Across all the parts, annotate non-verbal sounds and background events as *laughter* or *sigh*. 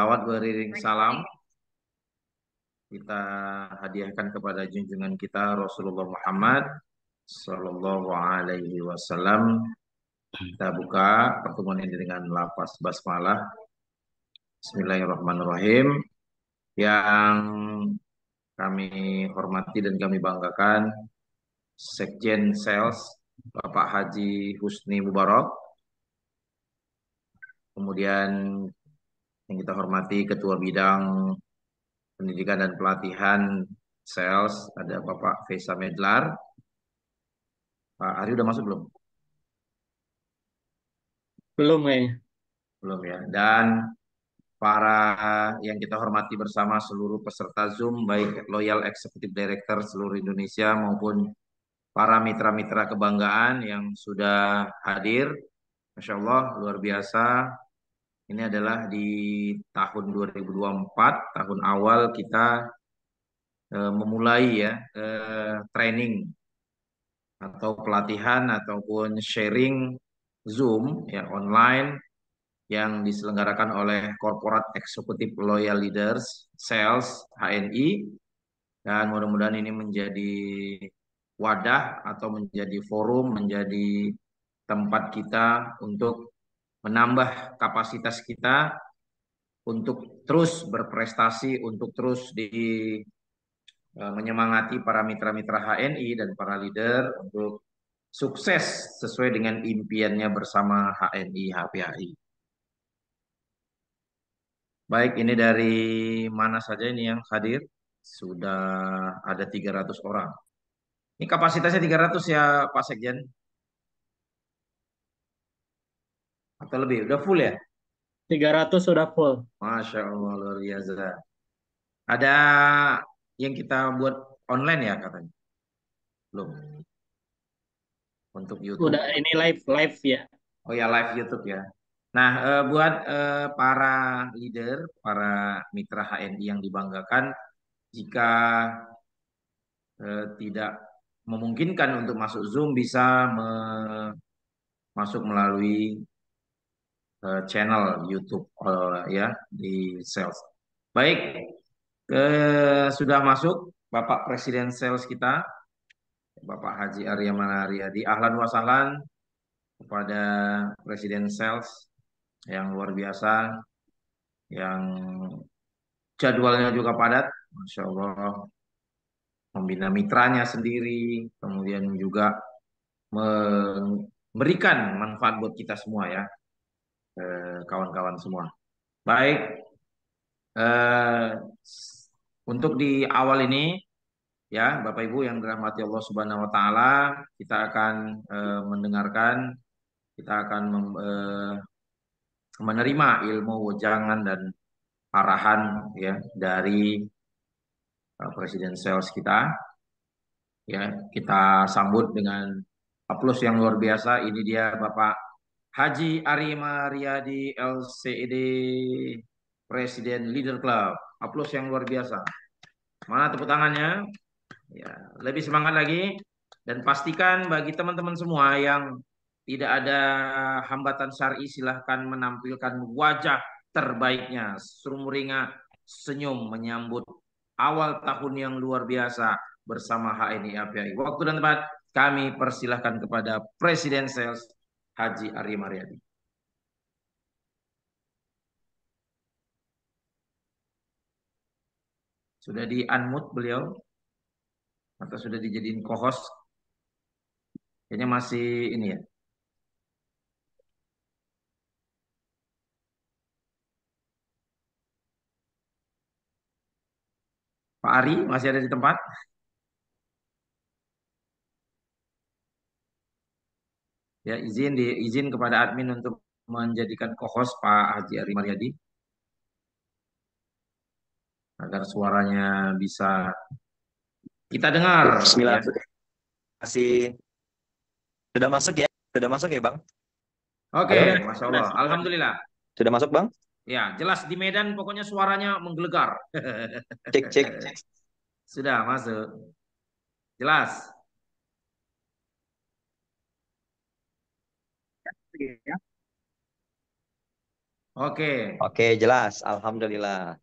Salawat beriring salam kita hadiahkan kepada junjungan kita Rasulullah Muhammad Sallallahu Alaihi Wasallam. Kita buka pertemuan ini dengan lapas basmalah. Bismillahirrahmanirrahim. Yang kami hormati dan kami banggakan Sekjen Sales Bapak Haji Husni Mubarak. Kemudian yang kita hormati Ketua Bidang Pendidikan dan Pelatihan Sales, ada Bapak Faisal Medlar. Pak Ari udah masuk belum? Belum kayaknya. Belum ya. Dan para yang kita hormati bersama seluruh peserta Zoom, baik Loyal Executive Director seluruh Indonesia maupun para mitra-mitra kebanggaan yang sudah hadir. Masya Allah, luar biasa. Ini adalah di tahun 2024, tahun awal kita eh, memulai ya eh, training atau pelatihan ataupun sharing Zoom ya online yang diselenggarakan oleh Corporate Executive Loyal Leaders Sales HNI dan mudah-mudahan ini menjadi wadah atau menjadi forum, menjadi tempat kita untuk menambah kapasitas kita untuk terus berprestasi, untuk terus di uh, menyemangati para mitra-mitra HNI dan para leader untuk sukses sesuai dengan impiannya bersama HNI HPHI. Baik, ini dari mana saja ini yang hadir? Sudah ada 300 orang. Ini kapasitasnya 300 ya Pak Sekjen? Atau lebih? Udah full ya? 300 sudah full. Masya Allah, luar biasa. Ada yang kita buat online ya katanya? Belum. Untuk YouTube. Udah ini live live ya. Oh ya live YouTube ya. Nah, eh, buat eh, para leader, para mitra HNI yang dibanggakan, jika eh, tidak memungkinkan untuk masuk Zoom, bisa me masuk melalui uh, channel YouTube uh, ya di sales. Baik, uh, sudah masuk Bapak Presiden Sales kita, Bapak Haji Arya Manariadi. Ahlan wasahlan kepada Presiden Sales yang luar biasa, yang jadwalnya juga padat, masya Allah, membina mitranya sendiri, kemudian juga memberikan manfaat buat kita semua ya kawan-kawan semua. Baik, eh, untuk di awal ini ya Bapak Ibu yang dirahmati Allah Subhanahu Wa Taala, kita akan eh, mendengarkan, kita akan mem, eh, menerima ilmu wejangan dan arahan ya dari uh, Presiden Sales kita. Ya, kita sambut dengan aplaus yang luar biasa. Ini dia Bapak Haji Ari Mariadi LCD Presiden Leader Club. Aplaus yang luar biasa. Mana tepuk tangannya? Ya, lebih semangat lagi dan pastikan bagi teman-teman semua yang tidak ada hambatan syar'i silahkan menampilkan wajah terbaiknya. Serumuringa senyum menyambut awal tahun yang luar biasa bersama HNI API. Waktu dan tempat kami persilahkan kepada Presiden Sales Haji Arya Maryadi. Sudah di unmute beliau? Atau sudah dijadiin co-host? Kayaknya masih ini ya. Pak Ari masih ada di tempat? Ya, izin di izin kepada admin untuk menjadikan co-host Pak Haji Ari Maryadi agar suaranya bisa kita dengar. Bismillah. Ya. Masih sudah masuk ya? Sudah masuk ya, Bang? Oke, okay, Masya Allah. Alhamdulillah. Sudah masuk, Bang? Ya, jelas di Medan pokoknya suaranya menggelegar. Cek, cek. *laughs* Sudah masuk. Jelas. Ya. Oke. Oke, jelas. Alhamdulillah.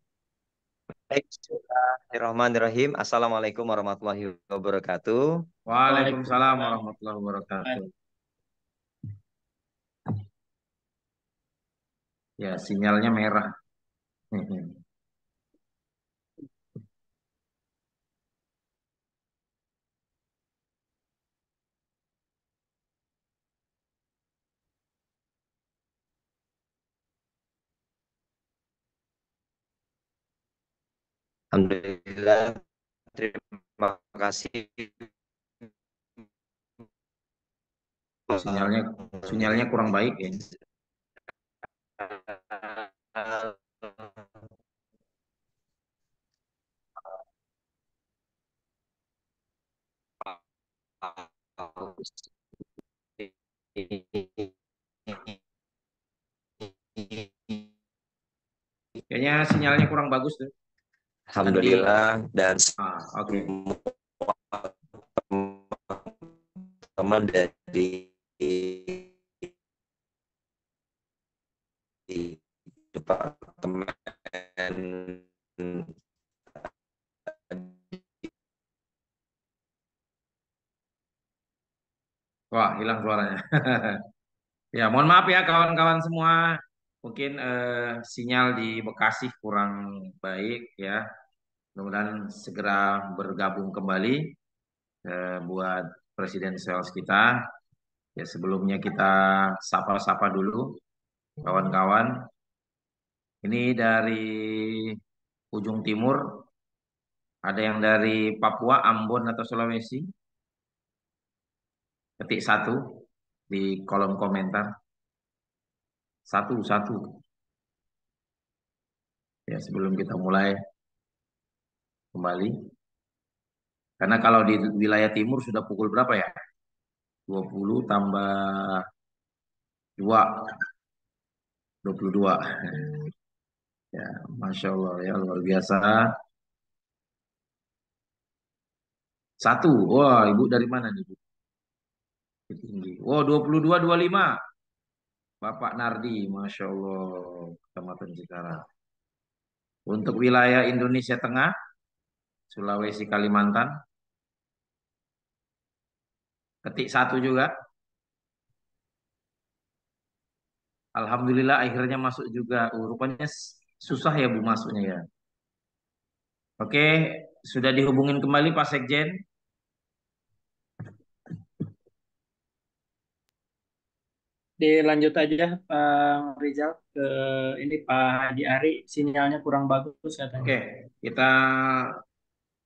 Baik, Bismillahirrahmanirrahim. Assalamualaikum warahmatullahi wabarakatuh. Waalaikumsalam warahmatullahi wabarakatuh. Ya, sinyalnya merah. Alhamdulillah. Terima kasih. Sinyalnya sinyalnya kurang baik ya. Kayaknya sinyalnya kurang bagus tuh. Alhamdulillah dan Ah, oke. semua teman dari departemen Wah, hilang suaranya. *laughs* Ya, mohon maaf ya kawan-kawan semua. Mungkin eh, sinyal di Bekasi kurang baik ya. Mudah-mudahan segera bergabung kembali eh, buat Presiden Sales kita. Ya, sebelumnya kita sapa-sapa dulu kawan-kawan. Ini dari ujung timur. Ada yang dari Papua, Ambon atau Sulawesi? Ketik satu di kolom komentar. Satu, satu. Ya, sebelum kita mulai kembali. Karena kalau di wilayah timur sudah pukul berapa ya? 20 tambah 2. 22. Ya, Masya Allah ya, luar biasa. Satu. Wah, Ibu dari mana nih? Tinggi. Wah, 22, 25. Bapak Nardi, Masya Allah, Kecamatan Cikarang. Untuk wilayah Indonesia Tengah, Sulawesi, Kalimantan, ketik satu juga. Alhamdulillah akhirnya masuk juga. Uh, rupanya susah ya Bu masuknya ya. Oke, sudah dihubungin kembali Pak Sekjen. Dilanjut aja Pak Rizal ke ini Pak Haji Ari sinyalnya kurang bagus katanya. Oke, kita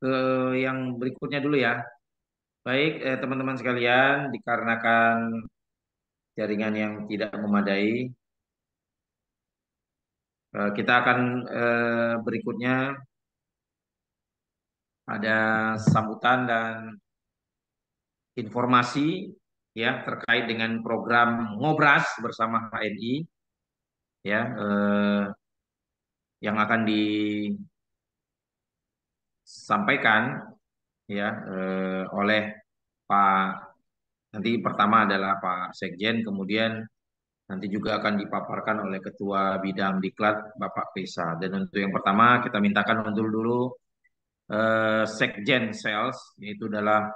ke yang berikutnya dulu ya. Baik, eh, teman-teman sekalian, dikarenakan jaringan yang tidak memadai, eh, kita akan eh, berikutnya ada sambutan dan informasi ya terkait dengan program Ngobras bersama HNI ya eh, yang akan disampaikan ya eh, oleh Pak nanti pertama adalah Pak Sekjen kemudian nanti juga akan dipaparkan oleh Ketua Bidang Diklat Bapak Pesa. Dan untuk yang pertama kita mintakan untuk dulu eh, Sekjen Sales yaitu adalah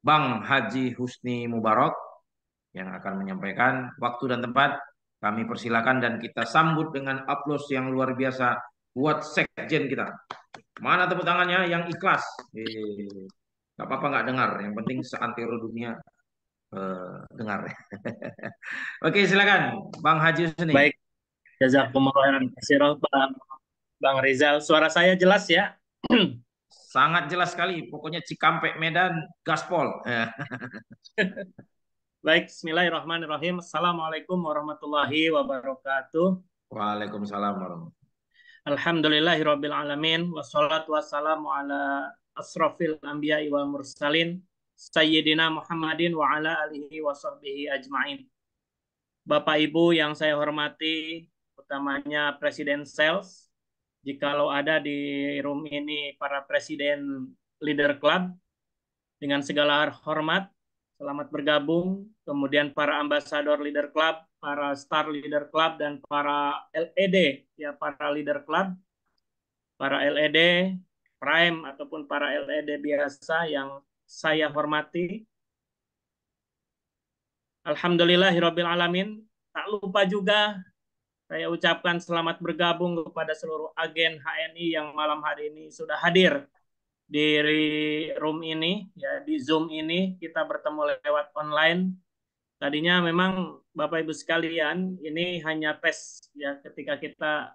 Bang Haji Husni Mubarak yang akan menyampaikan waktu dan tempat kami persilakan dan kita sambut dengan aplaus yang luar biasa buat sekjen kita. Mana tepuk tangannya yang ikhlas? Eh, gak apa-apa nggak dengar, yang penting seantero dunia eh, dengar. *laughs* Oke silakan, Bang Haji Husni. Baik, jazakumullah khairan Bang Bang Rizal. Suara saya jelas ya? *clears throat* Sangat jelas sekali, pokoknya Cikampek Medan gaspol. *laughs* Baik, Bismillahirrahmanirrahim. Assalamualaikum warahmatullahi wabarakatuh. Waalaikumsalam warahmatullahi Alhamdulillahirabbil alamin wassalatu wassalamu ala asrafil anbiya'i wal mursalin sayyidina Muhammadin wa ala alihi wa sahbihi ajmain. Bapak Ibu yang saya hormati, utamanya Presiden Sales, jikalau ada di room ini para presiden leader club dengan segala hormat, selamat bergabung. Kemudian para ambasador leader club para Star Leader Club dan para LED ya para Leader Club, para LED Prime ataupun para LED biasa yang saya hormati. Alhamdulillahirabbil alamin. Tak lupa juga saya ucapkan selamat bergabung kepada seluruh agen HNI yang malam hari ini sudah hadir di room ini ya di Zoom ini kita bertemu lewat online. Tadinya memang Bapak Ibu sekalian ini hanya tes ya ketika kita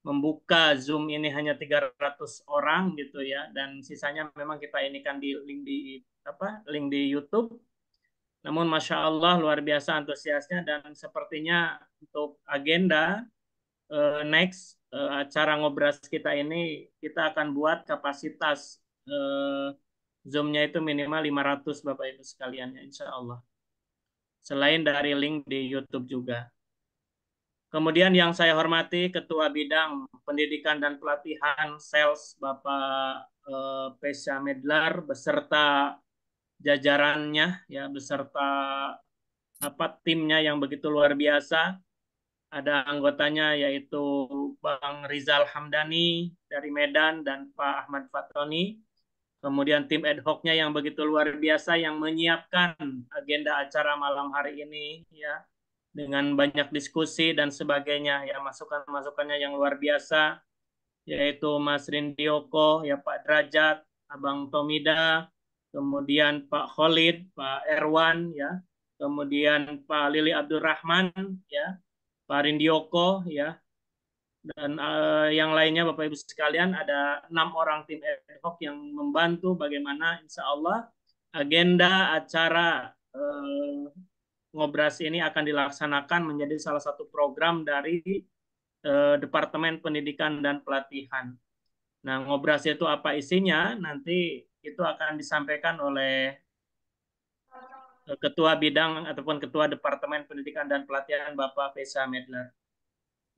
membuka Zoom ini hanya 300 orang gitu ya dan sisanya memang kita ini kan di link di apa link di YouTube. Namun masya Allah luar biasa antusiasnya dan sepertinya untuk agenda uh, next uh, acara ngobras kita ini kita akan buat kapasitas uh, Zoom-nya itu minimal 500 Bapak Ibu sekalian ya insya Allah. Selain dari link di YouTube juga. Kemudian yang saya hormati Ketua Bidang Pendidikan dan Pelatihan Sales Bapak eh, Pesha Medlar beserta jajarannya ya beserta apa timnya yang begitu luar biasa. Ada anggotanya yaitu Bang Rizal Hamdani dari Medan dan Pak Ahmad Fatoni. Kemudian tim ad hocnya yang begitu luar biasa yang menyiapkan agenda acara malam hari ini ya dengan banyak diskusi dan sebagainya ya masukan-masukannya yang luar biasa yaitu Mas Rindioko ya Pak Derajat Abang Tomida kemudian Pak Khalid Pak Erwan ya kemudian Pak Lili Abdurrahman ya Pak Rindioko ya dan uh, yang lainnya Bapak Ibu sekalian ada enam orang tim ad yang membantu bagaimana Insya Allah agenda acara uh, Ngobras ini akan dilaksanakan menjadi salah satu program dari eh, Departemen Pendidikan dan Pelatihan. Nah, Ngobras itu apa isinya? Nanti itu akan disampaikan oleh eh, Ketua Bidang ataupun Ketua Departemen Pendidikan dan Pelatihan Bapak Pesa Medler.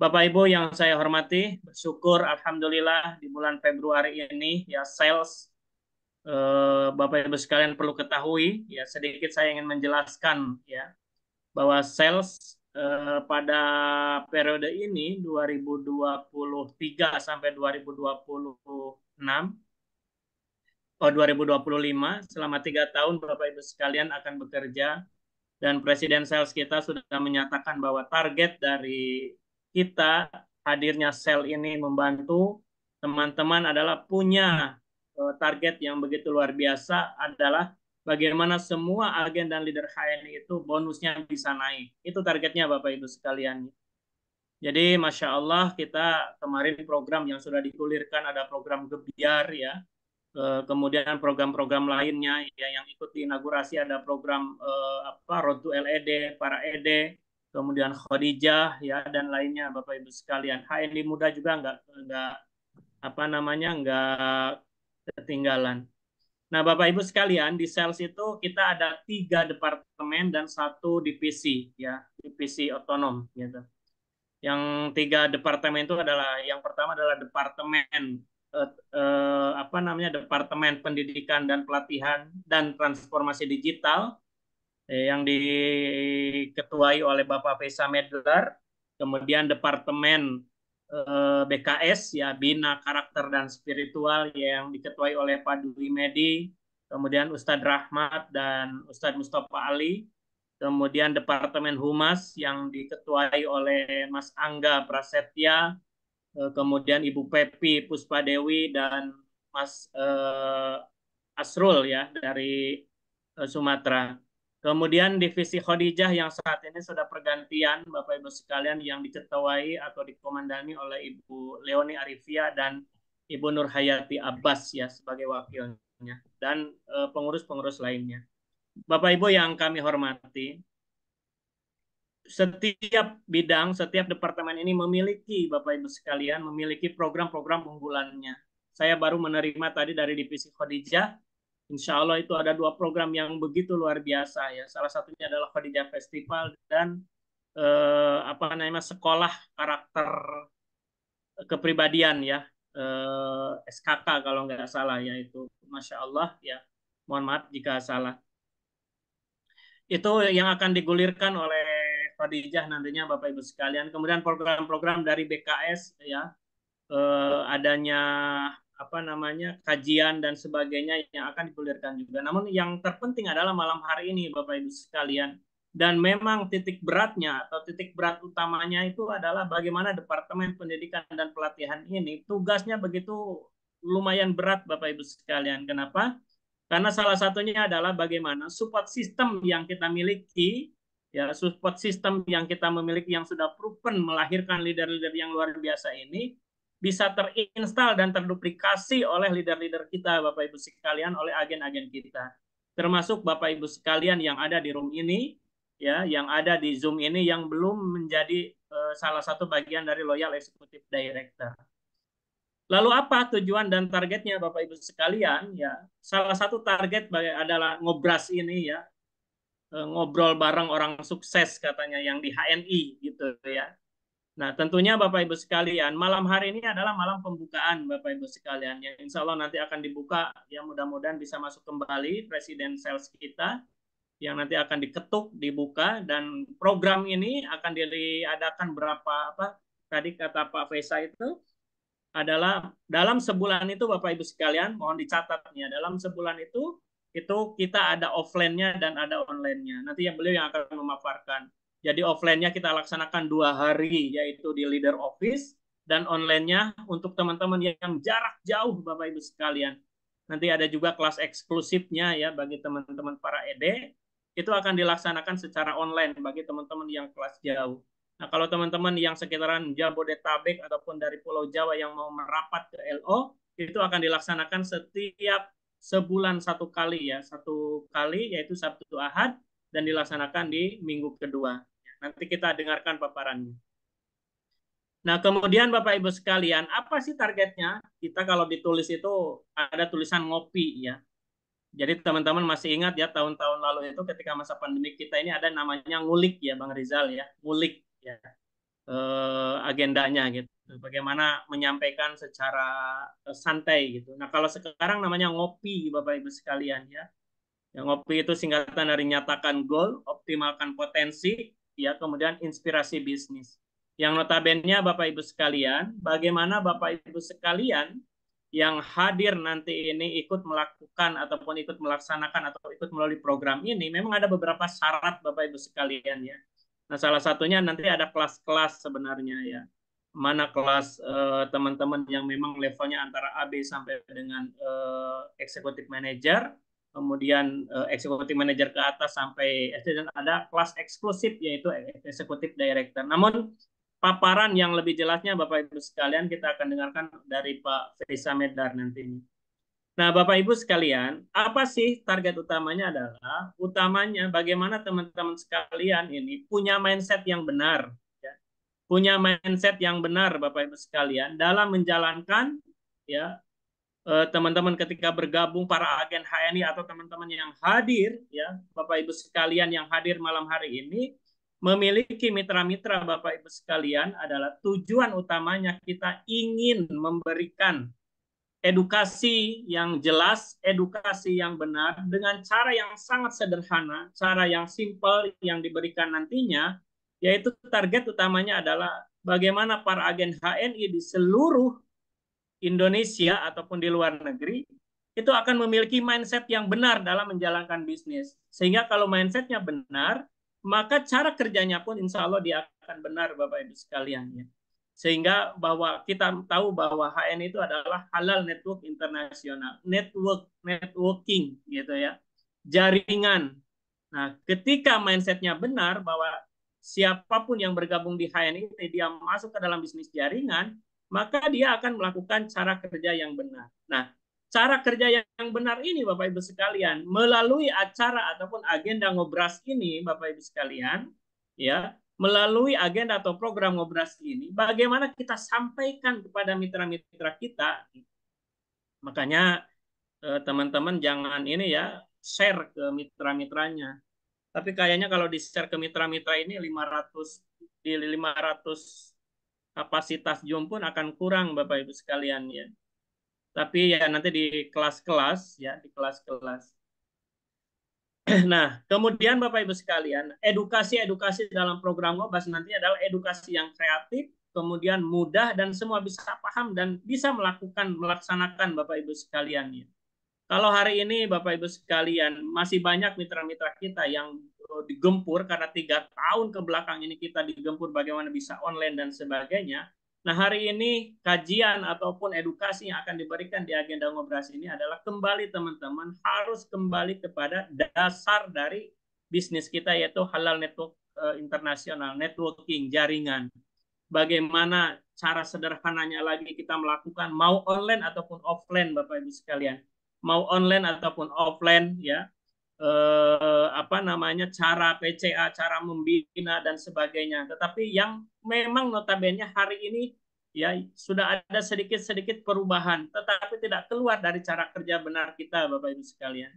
Bapak Ibu yang saya hormati, bersyukur Alhamdulillah di bulan Februari ini ya sales eh, Bapak Ibu sekalian perlu ketahui ya sedikit saya ingin menjelaskan ya bahwa sales eh, pada periode ini 2023 sampai 2026 oh 2025 selama tiga tahun Bapak Ibu sekalian akan bekerja dan Presiden Sales kita sudah menyatakan bahwa target dari kita hadirnya sel ini membantu teman-teman adalah punya eh, target yang begitu luar biasa adalah bagaimana semua agen dan leader HNI itu bonusnya bisa naik. Itu targetnya Bapak Ibu sekalian. Jadi Masya Allah kita kemarin program yang sudah digulirkan ada program Gebiar ya. Kemudian program-program lainnya ya yang ikut inaugurasi ada program eh, apa Road to LED, para ED, kemudian Khadijah ya dan lainnya Bapak Ibu sekalian. HNI muda juga enggak enggak apa namanya enggak ketinggalan. Nah, Bapak Ibu sekalian, di sales itu kita ada tiga departemen dan satu divisi, ya, divisi otonom, gitu. Yang tiga departemen itu adalah yang pertama adalah departemen eh, eh, apa namanya departemen pendidikan dan pelatihan dan transformasi digital eh, yang diketuai oleh Bapak Fesa Medler, kemudian departemen Eh, BKS ya Bina Karakter dan Spiritual yang diketuai oleh Pak Dwi Medi, kemudian Ustadz Rahmat dan Ustadz Mustafa Ali, kemudian Departemen Humas yang diketuai oleh Mas Angga Prasetya, kemudian Ibu Pepi Puspa Dewi dan Mas eh, Asrul ya dari eh, Sumatera. Kemudian divisi Khadijah yang saat ini sudah pergantian Bapak Ibu sekalian yang diketuai atau dikomandani oleh Ibu Leoni Arifia dan Ibu Nur Hayati Abbas ya sebagai wakilnya dan eh, pengurus-pengurus lainnya. Bapak Ibu yang kami hormati, setiap bidang, setiap departemen ini memiliki Bapak Ibu sekalian memiliki program-program unggulannya. Saya baru menerima tadi dari divisi Khadijah Insya Allah itu ada dua program yang begitu luar biasa ya. Salah satunya adalah Khadijah Festival dan eh, apa namanya sekolah karakter kepribadian ya eh, SKK kalau nggak salah ya itu Masya Allah ya. Mohon maaf jika salah. Itu yang akan digulirkan oleh Khadijah nantinya Bapak Ibu sekalian. Kemudian program-program dari BKS ya eh, adanya apa namanya kajian dan sebagainya yang akan digulirkan juga. Namun yang terpenting adalah malam hari ini Bapak Ibu sekalian dan memang titik beratnya atau titik berat utamanya itu adalah bagaimana Departemen Pendidikan dan Pelatihan ini tugasnya begitu lumayan berat Bapak Ibu sekalian. Kenapa? Karena salah satunya adalah bagaimana support system yang kita miliki, ya support system yang kita memiliki yang sudah proven melahirkan leader-leader yang luar biasa ini bisa terinstal dan terduplikasi oleh leader-leader kita, Bapak Ibu sekalian, oleh agen-agen kita. Termasuk Bapak Ibu sekalian yang ada di room ini, ya, yang ada di Zoom ini yang belum menjadi uh, salah satu bagian dari loyal executive director. Lalu apa tujuan dan targetnya Bapak Ibu sekalian? Ya, salah satu target adalah ngobras ini ya, ngobrol bareng orang sukses katanya yang di HNI gitu ya. Nah, tentunya Bapak Ibu sekalian, malam hari ini adalah malam pembukaan Bapak Ibu sekalian. Yang insya Allah nanti akan dibuka. Ya mudah-mudahan bisa masuk kembali presiden sales kita yang nanti akan diketuk, dibuka. Dan program ini akan diadakan berapa apa tadi kata Pak Faisa itu adalah dalam sebulan itu Bapak Ibu sekalian mohon dicatat ya dalam sebulan itu itu kita ada offline-nya dan ada online-nya. Nanti yang beliau yang akan memaparkan. Jadi offline-nya kita laksanakan dua hari yaitu di leader office dan online-nya untuk teman-teman yang jarak jauh Bapak Ibu sekalian. Nanti ada juga kelas eksklusifnya ya bagi teman-teman para ED itu akan dilaksanakan secara online bagi teman-teman yang kelas jauh. Nah, kalau teman-teman yang sekitaran Jabodetabek ataupun dari Pulau Jawa yang mau merapat ke LO, itu akan dilaksanakan setiap sebulan satu kali ya, satu kali yaitu Sabtu Ahad dan dilaksanakan di minggu kedua. Nanti kita dengarkan paparannya. Nah, kemudian Bapak Ibu sekalian, apa sih targetnya? Kita kalau ditulis itu ada tulisan ngopi ya. Jadi teman-teman masih ingat ya tahun-tahun lalu itu ketika masa pandemi kita ini ada namanya ngulik ya Bang Rizal ya, ngulik ya eh, agendanya gitu. Bagaimana menyampaikan secara eh, santai gitu. Nah kalau sekarang namanya ngopi bapak ibu sekalian ya. Yang ngopi itu singkatan dari nyatakan goal optimalkan potensi ya kemudian inspirasi bisnis. Yang notabene bapak ibu sekalian bagaimana bapak ibu sekalian yang hadir nanti ini ikut melakukan ataupun ikut melaksanakan atau ikut melalui program ini memang ada beberapa syarat Bapak Ibu sekalian ya. Nah, salah satunya nanti ada kelas-kelas sebenarnya ya. Mana kelas eh, teman-teman uh, yang memang levelnya antara AB sampai dengan uh, executive manager, kemudian uh, executive manager ke atas sampai dan ada kelas eksklusif yaitu executive director. Namun paparan yang lebih jelasnya Bapak Ibu sekalian kita akan dengarkan dari Pak Faisa Medar nanti. Nah, Bapak Ibu sekalian, apa sih target utamanya adalah utamanya bagaimana teman-teman sekalian ini punya mindset yang benar, ya. punya mindset yang benar, Bapak Ibu sekalian, dalam menjalankan ya eh, teman-teman ketika bergabung para agen HNI atau teman-teman yang hadir, ya Bapak Ibu sekalian yang hadir malam hari ini memiliki mitra-mitra Bapak Ibu sekalian adalah tujuan utamanya kita ingin memberikan edukasi yang jelas, edukasi yang benar dengan cara yang sangat sederhana, cara yang simpel yang diberikan nantinya, yaitu target utamanya adalah bagaimana para agen HNI di seluruh Indonesia ataupun di luar negeri itu akan memiliki mindset yang benar dalam menjalankan bisnis. Sehingga kalau mindsetnya benar, maka cara kerjanya pun insya Allah dia akan benar Bapak Ibu sekalian. Ya sehingga bahwa kita tahu bahwa HN itu adalah halal network internasional, network networking gitu ya, jaringan. Nah, ketika mindsetnya benar bahwa siapa pun yang bergabung di HN ini dia masuk ke dalam bisnis jaringan, maka dia akan melakukan cara kerja yang benar. Nah, cara kerja yang benar ini Bapak Ibu sekalian melalui acara ataupun agenda ngobras ini Bapak Ibu sekalian, ya melalui agenda atau program ngobrasi ini, bagaimana kita sampaikan kepada mitra-mitra kita. Makanya eh, teman-teman jangan ini ya share ke mitra-mitranya. Tapi kayaknya kalau di-share ke mitra-mitra ini 500 di 500 kapasitas Zoom pun akan kurang Bapak Ibu sekalian ya. Tapi ya nanti di kelas-kelas ya, di kelas-kelas. *clears throat* Nah, kemudian Bapak Ibu sekalian, edukasi-edukasi dalam program Ngobas nanti adalah edukasi yang kreatif, kemudian mudah dan semua bisa paham dan bisa melakukan melaksanakan Bapak Ibu sekalian ya. Kalau hari ini Bapak Ibu sekalian masih banyak mitra-mitra kita yang eh, digempur karena tiga tahun ke belakang ini kita digempur bagaimana bisa online dan sebagainya. Nah, hari ini kajian ataupun edukasi yang akan diberikan di agenda ngobrol ini adalah kembali teman-teman harus kembali kepada dasar dari bisnis kita yaitu halal network uh, internasional, networking, jaringan. Bagaimana cara sederhananya lagi kita melakukan mau online ataupun offline Bapak Ibu sekalian. Mau online ataupun offline ya eh, apa namanya cara PCA, cara membina dan sebagainya. Tetapi yang memang notabene hari ini ya sudah ada sedikit-sedikit perubahan, tetapi tidak keluar dari cara kerja benar kita, Bapak Ibu sekalian.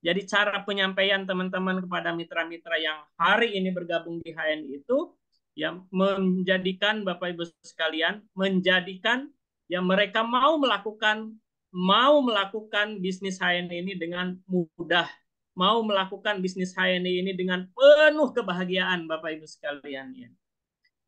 Jadi cara penyampaian teman-teman kepada mitra-mitra yang hari ini bergabung di HNI itu ya menjadikan Bapak Ibu sekalian menjadikan yang mereka mau melakukan mau melakukan bisnis HNI ini dengan mudah mau melakukan bisnis HNI ini dengan penuh kebahagiaan Bapak Ibu sekalian ya.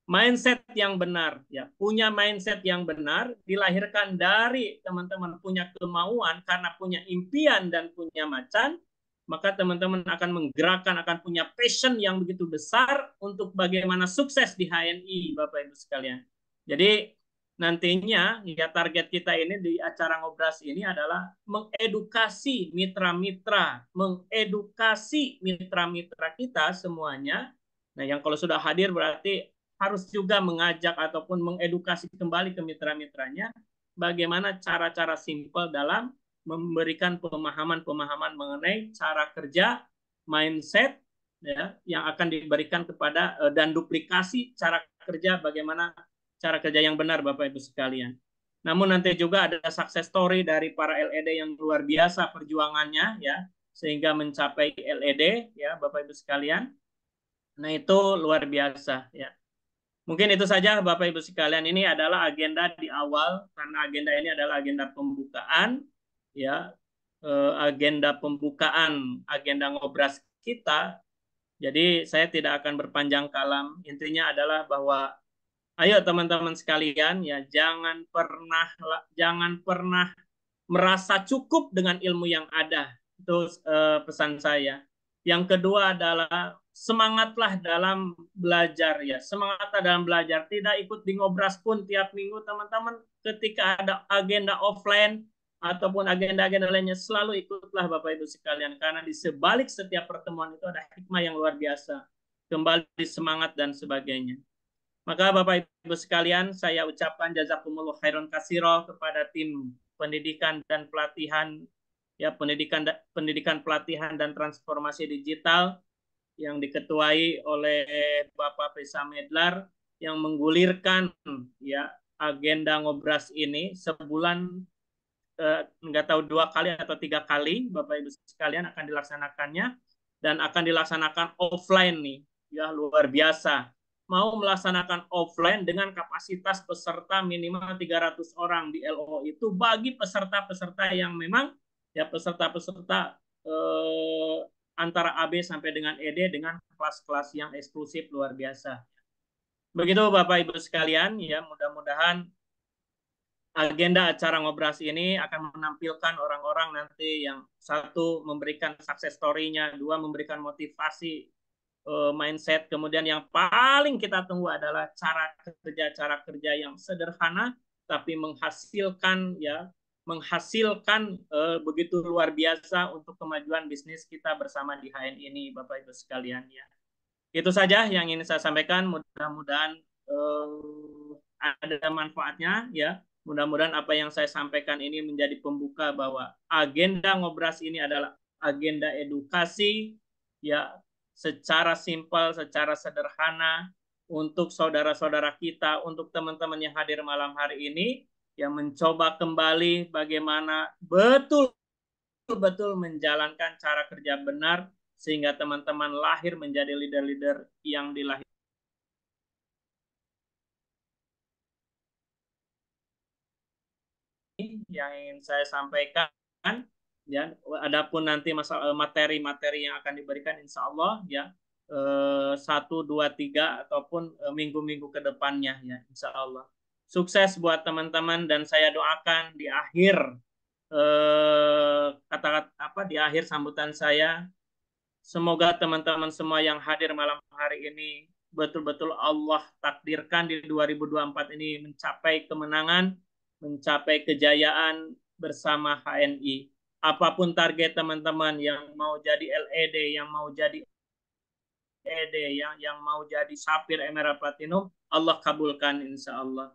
Mindset yang benar ya, punya mindset yang benar dilahirkan dari teman-teman punya kemauan karena punya impian dan punya macan, maka teman-teman akan menggerakkan akan punya passion yang begitu besar untuk bagaimana sukses di HNI Bapak Ibu sekalian. Jadi nantinya ya target kita ini di acara ngobras ini adalah mengedukasi mitra-mitra, mengedukasi mitra-mitra kita semuanya. Nah, yang kalau sudah hadir berarti harus juga mengajak ataupun mengedukasi kembali ke mitra-mitranya bagaimana cara-cara simpel dalam memberikan pemahaman-pemahaman mengenai cara kerja, mindset ya yang akan diberikan kepada eh, dan duplikasi cara kerja bagaimana cara kerja yang benar Bapak Ibu sekalian. Namun nanti juga ada success story dari para LED yang luar biasa perjuangannya ya sehingga mencapai LED ya Bapak Ibu sekalian. Nah, itu luar biasa ya. Mungkin itu saja Bapak Ibu sekalian ini adalah agenda di awal karena agenda ini adalah agenda pembukaan ya eh, agenda pembukaan agenda ngobras kita. Jadi saya tidak akan berpanjang kalam. Intinya adalah bahwa ayo teman-teman sekalian ya jangan pernah jangan pernah merasa cukup dengan ilmu yang ada. Itu uh, pesan saya. Yang kedua adalah semangatlah dalam belajar ya. Semangatlah dalam belajar. Tidak ikut di ngobras pun tiap minggu teman-teman. Ketika ada agenda offline ataupun agenda-agenda lainnya selalu ikutlah Bapak Ibu sekalian. Karena di sebalik setiap pertemuan itu ada hikmah yang luar biasa. Kembali semangat dan sebagainya maka Bapak Ibu sekalian, saya ucapkan jazakumullah khairan kasiro kepada tim pendidikan dan pelatihan ya pendidikan pendidikan pelatihan dan transformasi digital yang diketuai oleh Bapak Pesa Medlar yang menggulirkan ya agenda ngobras ini sebulan eh, tahu dua kali atau tiga kali Bapak Ibu sekalian akan dilaksanakannya dan akan dilaksanakan offline nih. Ya luar biasa mau melaksanakan offline dengan kapasitas peserta minimal 300 orang di LO itu bagi peserta-peserta yang memang ya peserta-peserta eh, antara AB sampai dengan ED dengan kelas-kelas yang eksklusif luar biasa. Begitu Bapak Ibu sekalian, ya mudah-mudahan agenda acara ngobras ini akan menampilkan orang-orang nanti yang satu memberikan sukses story-nya, dua memberikan motivasi uh, mindset. Kemudian yang paling kita tunggu adalah cara kerja cara kerja yang sederhana tapi menghasilkan ya menghasilkan uh, begitu luar biasa untuk kemajuan bisnis kita bersama di HN ini Bapak Ibu sekalian ya. Itu saja yang ingin saya sampaikan. Mudah-mudahan uh, ada manfaatnya ya. Mudah-mudahan apa yang saya sampaikan ini menjadi pembuka bahwa agenda ngobras ini adalah agenda edukasi ya secara simpel, secara sederhana untuk saudara-saudara kita, untuk teman-teman yang hadir malam hari ini yang mencoba kembali bagaimana betul-betul menjalankan cara kerja benar sehingga teman-teman lahir menjadi leader-leader yang dilahirkan. Yang ingin saya sampaikan ya. Adapun nanti masalah materi-materi yang akan diberikan insya Allah ya eh, satu dua tiga ataupun eh, minggu-minggu ke depannya ya insya Allah. Sukses buat teman-teman dan saya doakan di akhir eh, kata-kata apa di akhir sambutan saya semoga teman-teman semua yang hadir malam hari ini betul-betul Allah takdirkan di 2024 ini mencapai kemenangan, mencapai kejayaan bersama HNI apa pun target teman-teman yang mau jadi LED, yang mau jadi ED, yang yang mau jadi Sapir Emerald Platinum, Allah kabulkan insya Allah.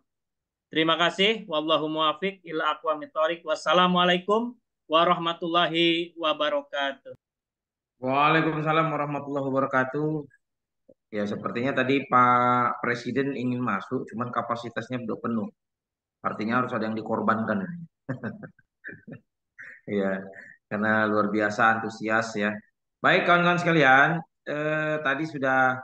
Terima kasih. Wallahu muwafiq ila aqwamit Wassalamualaikum warahmatullahi wabarakatuh. Waalaikumsalam warahmatullahi wabarakatuh. Ya, sepertinya tadi Pak Presiden ingin masuk, cuman kapasitasnya sudah penuh. Artinya harus ada yang dikorbankan. *laughs* Iya, karena luar biasa antusias ya. Baik kawan-kawan sekalian, eh, tadi sudah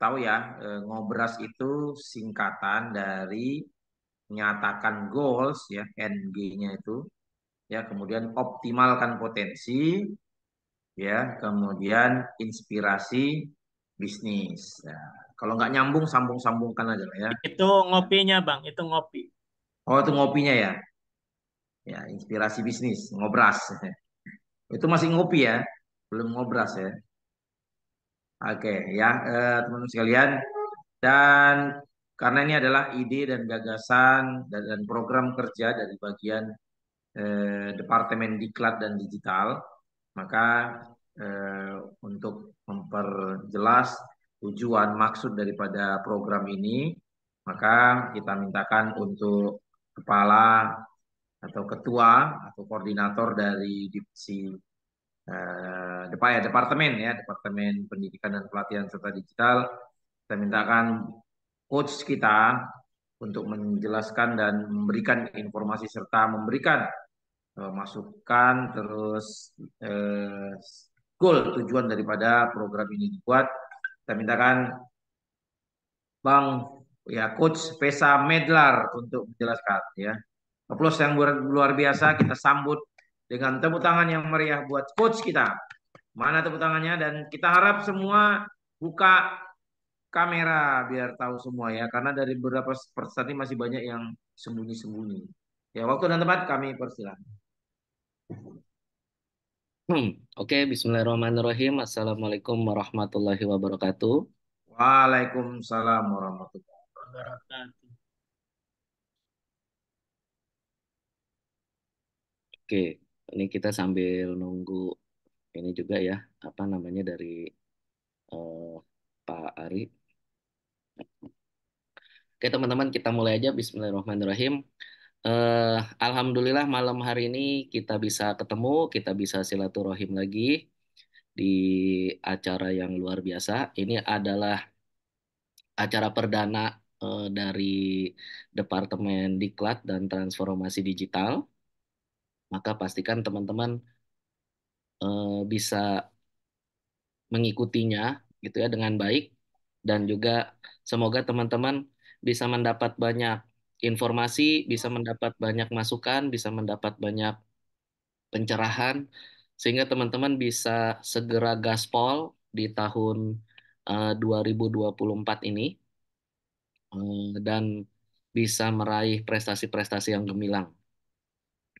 tahu ya, eh, ngobras itu singkatan dari menyatakan goals ya, NG-nya itu ya, kemudian optimalkan potensi ya, kemudian inspirasi bisnis. Ya. Kalau nggak nyambung, sambung-sambungkan aja lah ya. Itu ngopinya bang, itu ngopi. Oh itu ngopinya ya ya inspirasi bisnis ngobras. *laughs* Itu masih ngopi ya belum ngobras ya. Oke ya eh, teman-teman sekalian. Dan karena ini adalah ide dan gagasan dan, dan program kerja dari bagian eh, Departemen Diklat dan Digital maka eh, untuk memperjelas tujuan maksud daripada program ini maka kita mintakan untuk kepala atau ketua atau koordinator dari divisi eh, depan ya departemen ya departemen pendidikan dan pelatihan serta digital. Saya mintakan coach kita untuk menjelaskan dan memberikan informasi serta memberikan eh, masukan terus eh, goal tujuan daripada program ini dibuat. Saya mintakan Bang ya coach Pesa Medlar untuk menjelaskan ya Aplaus yang luar biasa kita sambut dengan tepuk tangan yang meriah buat coach kita. Mana tepuk tangannya dan kita harap semua buka kamera biar tahu semua ya karena dari beberapa peserta ini masih banyak yang sembunyi-sembunyi. Ya waktu dan tempat kami persilakan. Hmm, Oke, okay. Bismillahirrahmanirrahim. Assalamualaikum warahmatullahi wabarakatuh. Waalaikumsalam warahmatullahi wabarakatuh. Oke, ini kita sambil nunggu ini juga ya, apa namanya dari uh, Pak Ari. Oke teman-teman, kita mulai aja. Bismillahirrahmanirrahim. Uh, Alhamdulillah malam hari ini kita bisa ketemu, kita bisa silaturahim lagi di acara yang luar biasa. Ini adalah acara perdana uh, dari Departemen Diklat dan Transformasi Digital maka pastikan teman-teman uh, bisa mengikutinya gitu ya dengan baik dan juga semoga teman-teman bisa mendapat banyak informasi, bisa mendapat banyak masukan, bisa mendapat banyak pencerahan sehingga teman-teman bisa segera gaspol di tahun uh, 2024 ini uh, dan bisa meraih prestasi-prestasi yang gemilang.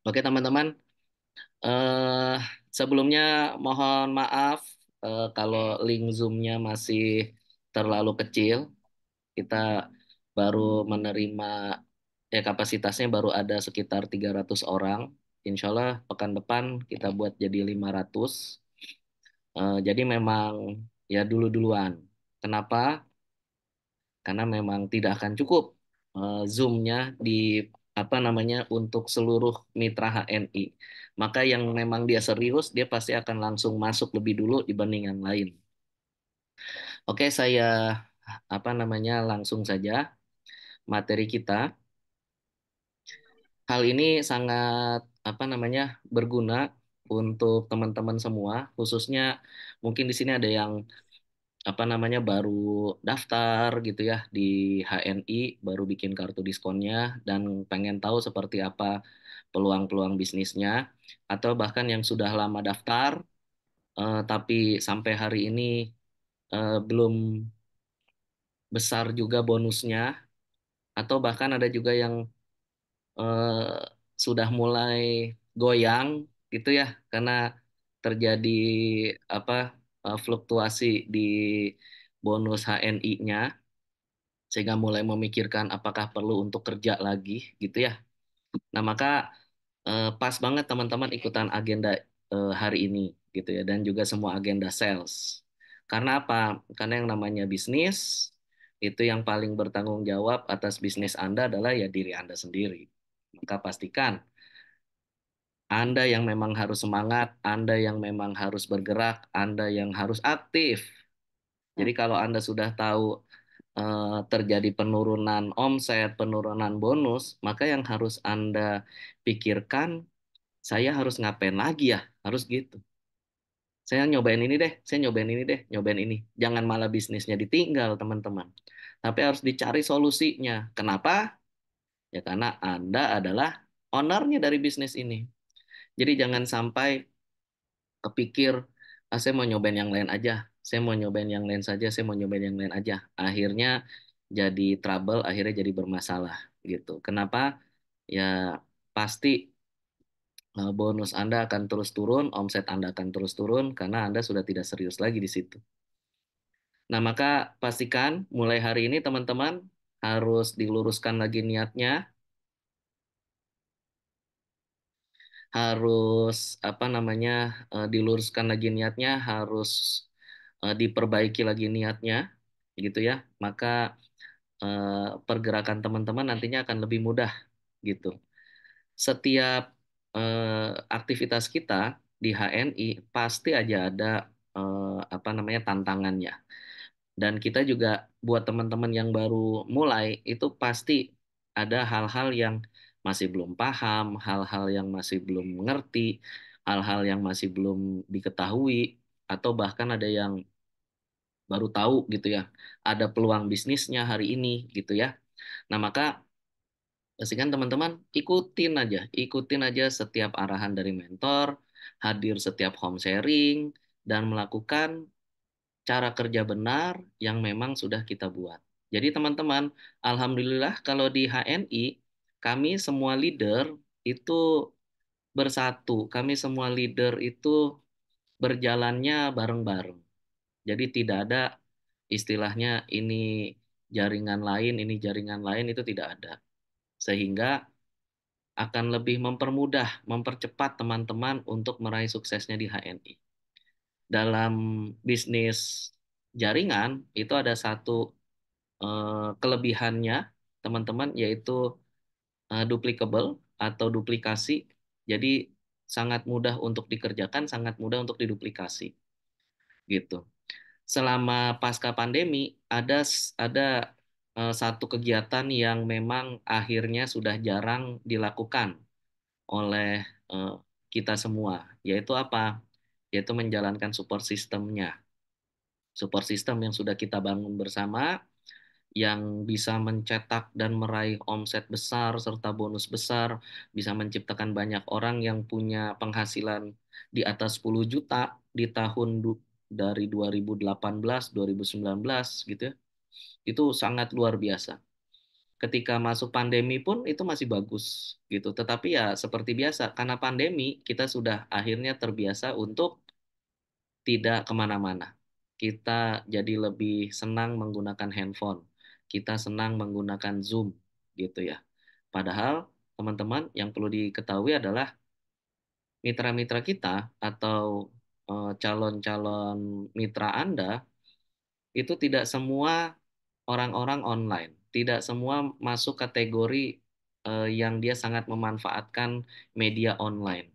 Oke teman-teman, uh, sebelumnya mohon maaf uh, kalau link Zoom-nya masih terlalu kecil. Kita baru menerima ya kapasitasnya baru ada sekitar 300 orang. Insya Allah pekan depan kita buat jadi 500. Uh, jadi memang ya dulu-duluan. Kenapa? Karena memang tidak akan cukup uh, Zoom-nya di apa namanya untuk seluruh mitra HNI. Maka yang memang dia serius, dia pasti akan langsung masuk lebih dulu dibanding yang lain. Oke, saya apa namanya langsung saja materi kita. Hal ini sangat apa namanya berguna untuk teman-teman semua, khususnya mungkin di sini ada yang apa namanya baru daftar gitu ya di HNI baru bikin kartu diskonnya dan pengen tahu seperti apa peluang-peluang bisnisnya atau bahkan yang sudah lama daftar uh, tapi sampai hari ini uh, belum besar juga bonusnya atau bahkan ada juga yang uh, sudah mulai goyang gitu ya karena terjadi apa fluktuasi di bonus HNI-nya sehingga mulai memikirkan apakah perlu untuk kerja lagi gitu ya. Nah, maka eh, pas banget teman-teman ikutan agenda eh, hari ini gitu ya dan juga semua agenda sales. Karena apa? Karena yang namanya bisnis itu yang paling bertanggung jawab atas bisnis Anda adalah ya diri Anda sendiri. Maka pastikan Anda yang memang harus semangat, Anda yang memang harus bergerak, Anda yang harus aktif. Jadi kalau Anda sudah tahu Eh, terjadi penurunan omset, penurunan bonus, maka yang harus Anda pikirkan, saya harus ngapain lagi ya? Harus gitu. Saya nyobain ini deh, saya nyobain ini deh, nyobain ini. Jangan malah bisnisnya ditinggal, teman-teman. Tapi harus dicari solusinya. Kenapa? Ya karena Anda adalah ownernya dari bisnis ini. Jadi jangan sampai kepikir, ah, saya mau nyobain yang lain aja saya mau nyobain yang lain saja, saya mau nyobain yang lain aja. Akhirnya jadi trouble, akhirnya jadi bermasalah gitu. Kenapa? Ya pasti eh, bonus Anda akan terus turun, omset Anda akan terus turun karena Anda sudah tidak serius lagi di situ. Nah, maka pastikan mulai hari ini teman-teman harus diluruskan lagi niatnya, harus apa namanya eh, diluruskan lagi niatnya, harus uh, diperbaiki lagi niatnya gitu ya. Maka uh, pergerakan teman-teman nantinya akan lebih mudah gitu. Setiap uh, aktivitas kita di HNI pasti aja ada uh, apa namanya tantangannya. Dan kita juga buat teman-teman yang baru mulai itu pasti ada hal-hal yang masih belum paham, hal-hal yang masih belum mengerti, hal-hal yang masih belum diketahui, atau bahkan ada yang baru tahu gitu ya ada peluang bisnisnya hari ini gitu ya. Nah maka pastikan teman-teman ikutin aja ikutin aja setiap arahan dari mentor hadir setiap home sharing dan melakukan cara kerja benar yang memang sudah kita buat. Jadi teman-teman alhamdulillah kalau di HNI kami semua leader itu bersatu kami semua leader itu berjalannya bareng-bareng jadi tidak ada istilahnya ini jaringan lain, ini jaringan lain itu tidak ada. Sehingga akan lebih mempermudah, mempercepat teman-teman untuk meraih suksesnya di HNI. Dalam bisnis jaringan itu ada satu eh, kelebihannya teman-teman yaitu eh, duplicable atau duplikasi. Jadi sangat mudah untuk dikerjakan, sangat mudah untuk diduplikasi. Gitu selama pasca pandemi ada ada uh, satu kegiatan yang memang akhirnya sudah jarang dilakukan oleh uh, kita semua, yaitu apa? Yaitu menjalankan support sistemnya. Support system yang sudah kita bangun bersama, yang bisa mencetak dan meraih omset besar serta bonus besar, bisa menciptakan banyak orang yang punya penghasilan di atas 10 juta di tahun dari 2018, 2019 gitu ya. Itu sangat luar biasa. Ketika masuk pandemi pun itu masih bagus gitu. Tetapi ya seperti biasa, karena pandemi kita sudah akhirnya terbiasa untuk tidak ke mana-mana. Kita jadi lebih senang menggunakan handphone. Kita senang menggunakan Zoom gitu ya. Padahal teman-teman yang perlu diketahui adalah mitra-mitra kita atau Eh, calon-calon mitra Anda itu tidak semua orang-orang online, tidak semua masuk kategori eh, yang dia sangat memanfaatkan media online.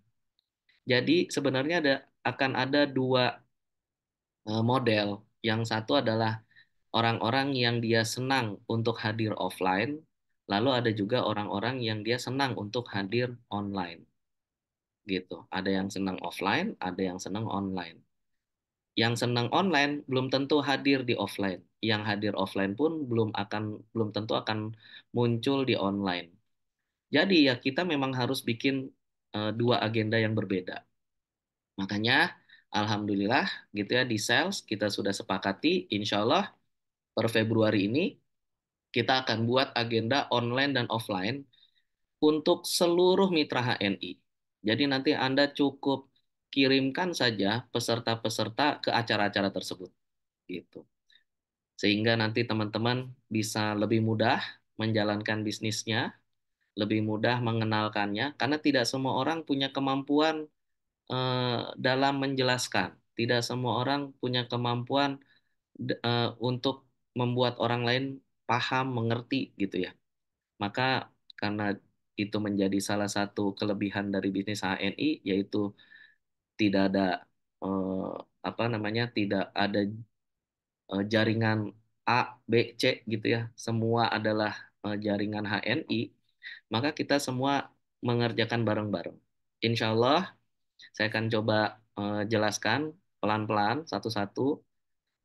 Jadi sebenarnya ada akan ada dua eh, model. Yang satu adalah orang-orang yang dia senang untuk hadir offline, lalu ada juga orang-orang yang dia senang untuk hadir online gitu. Ada yang senang offline, ada yang senang online. Yang senang online belum tentu hadir di offline. Yang hadir offline pun belum akan belum tentu akan muncul di online. Jadi ya kita memang harus bikin uh, dua agenda yang berbeda. Makanya alhamdulillah gitu ya di sales kita sudah sepakati insya Allah per Februari ini kita akan buat agenda online dan offline untuk seluruh mitra HNI. Jadi nanti Anda cukup kirimkan saja peserta-peserta ke acara-acara tersebut. Gitu. Sehingga nanti teman-teman bisa lebih mudah menjalankan bisnisnya, lebih mudah mengenalkannya, karena tidak semua orang punya kemampuan eh, dalam menjelaskan. Tidak semua orang punya kemampuan eh, untuk membuat orang lain paham, mengerti gitu ya. Maka karena itu menjadi salah satu kelebihan dari bisnis HNI yaitu tidak ada eh, apa namanya tidak ada eh, jaringan A, B, C gitu ya. Semua adalah eh, jaringan HNI. Maka kita semua mengerjakan bareng-bareng. Insya Allah saya akan coba eh, jelaskan pelan-pelan satu-satu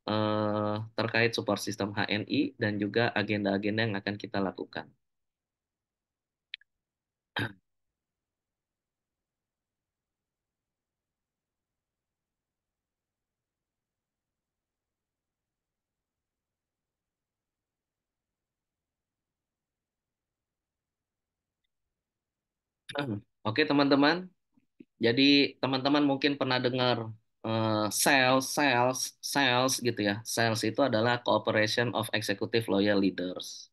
eh, terkait support sistem HNI dan juga agenda-agenda yang akan kita lakukan. *clears throat* Oke teman-teman, jadi teman-teman mungkin pernah dengar uh, sales, sales, sales gitu ya. Sales itu adalah Cooperation of Executive Loyal Leaders.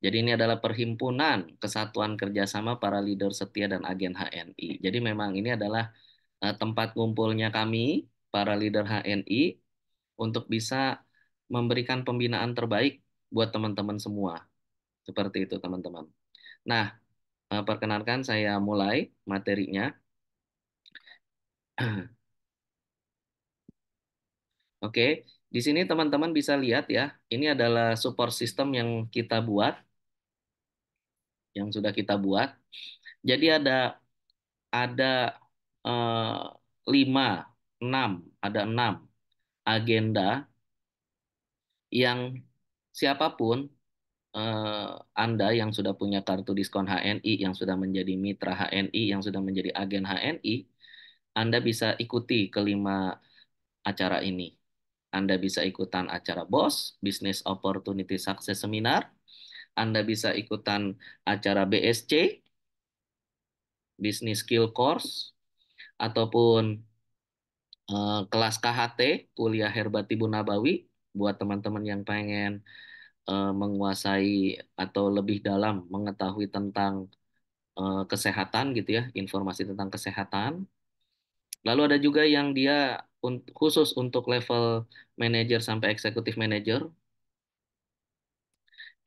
Jadi ini adalah perhimpunan kesatuan kerjasama para leader setia dan agen HNI. Jadi memang ini adalah uh, tempat kumpulnya kami, para leader HNI, untuk bisa memberikan pembinaan terbaik buat teman-teman semua. Seperti itu teman-teman. Nah, uh, perkenalkan saya mulai materinya. *clears throat* Oke, di sini teman-teman bisa lihat ya, ini adalah support system yang kita buat, yang sudah kita buat. Jadi ada ada eh, lima, enam, ada enam agenda yang siapa pun eh, Anda yang sudah punya kartu diskon HNI, yang sudah menjadi mitra HNI, yang sudah menjadi agen HNI, Anda bisa ikuti kelima acara ini. Anda bisa ikutan acara BOS, Business Opportunity Success Seminar. Anda bisa ikutan acara BSC, Business Skill Course, ataupun uh, kelas KHT, Kuliah Herbati Nabawi, buat teman-teman yang pengen uh, menguasai atau lebih dalam mengetahui tentang uh, kesehatan gitu ya, informasi tentang kesehatan. Lalu ada juga yang dia khusus untuk level manager sampai eksekutif manager.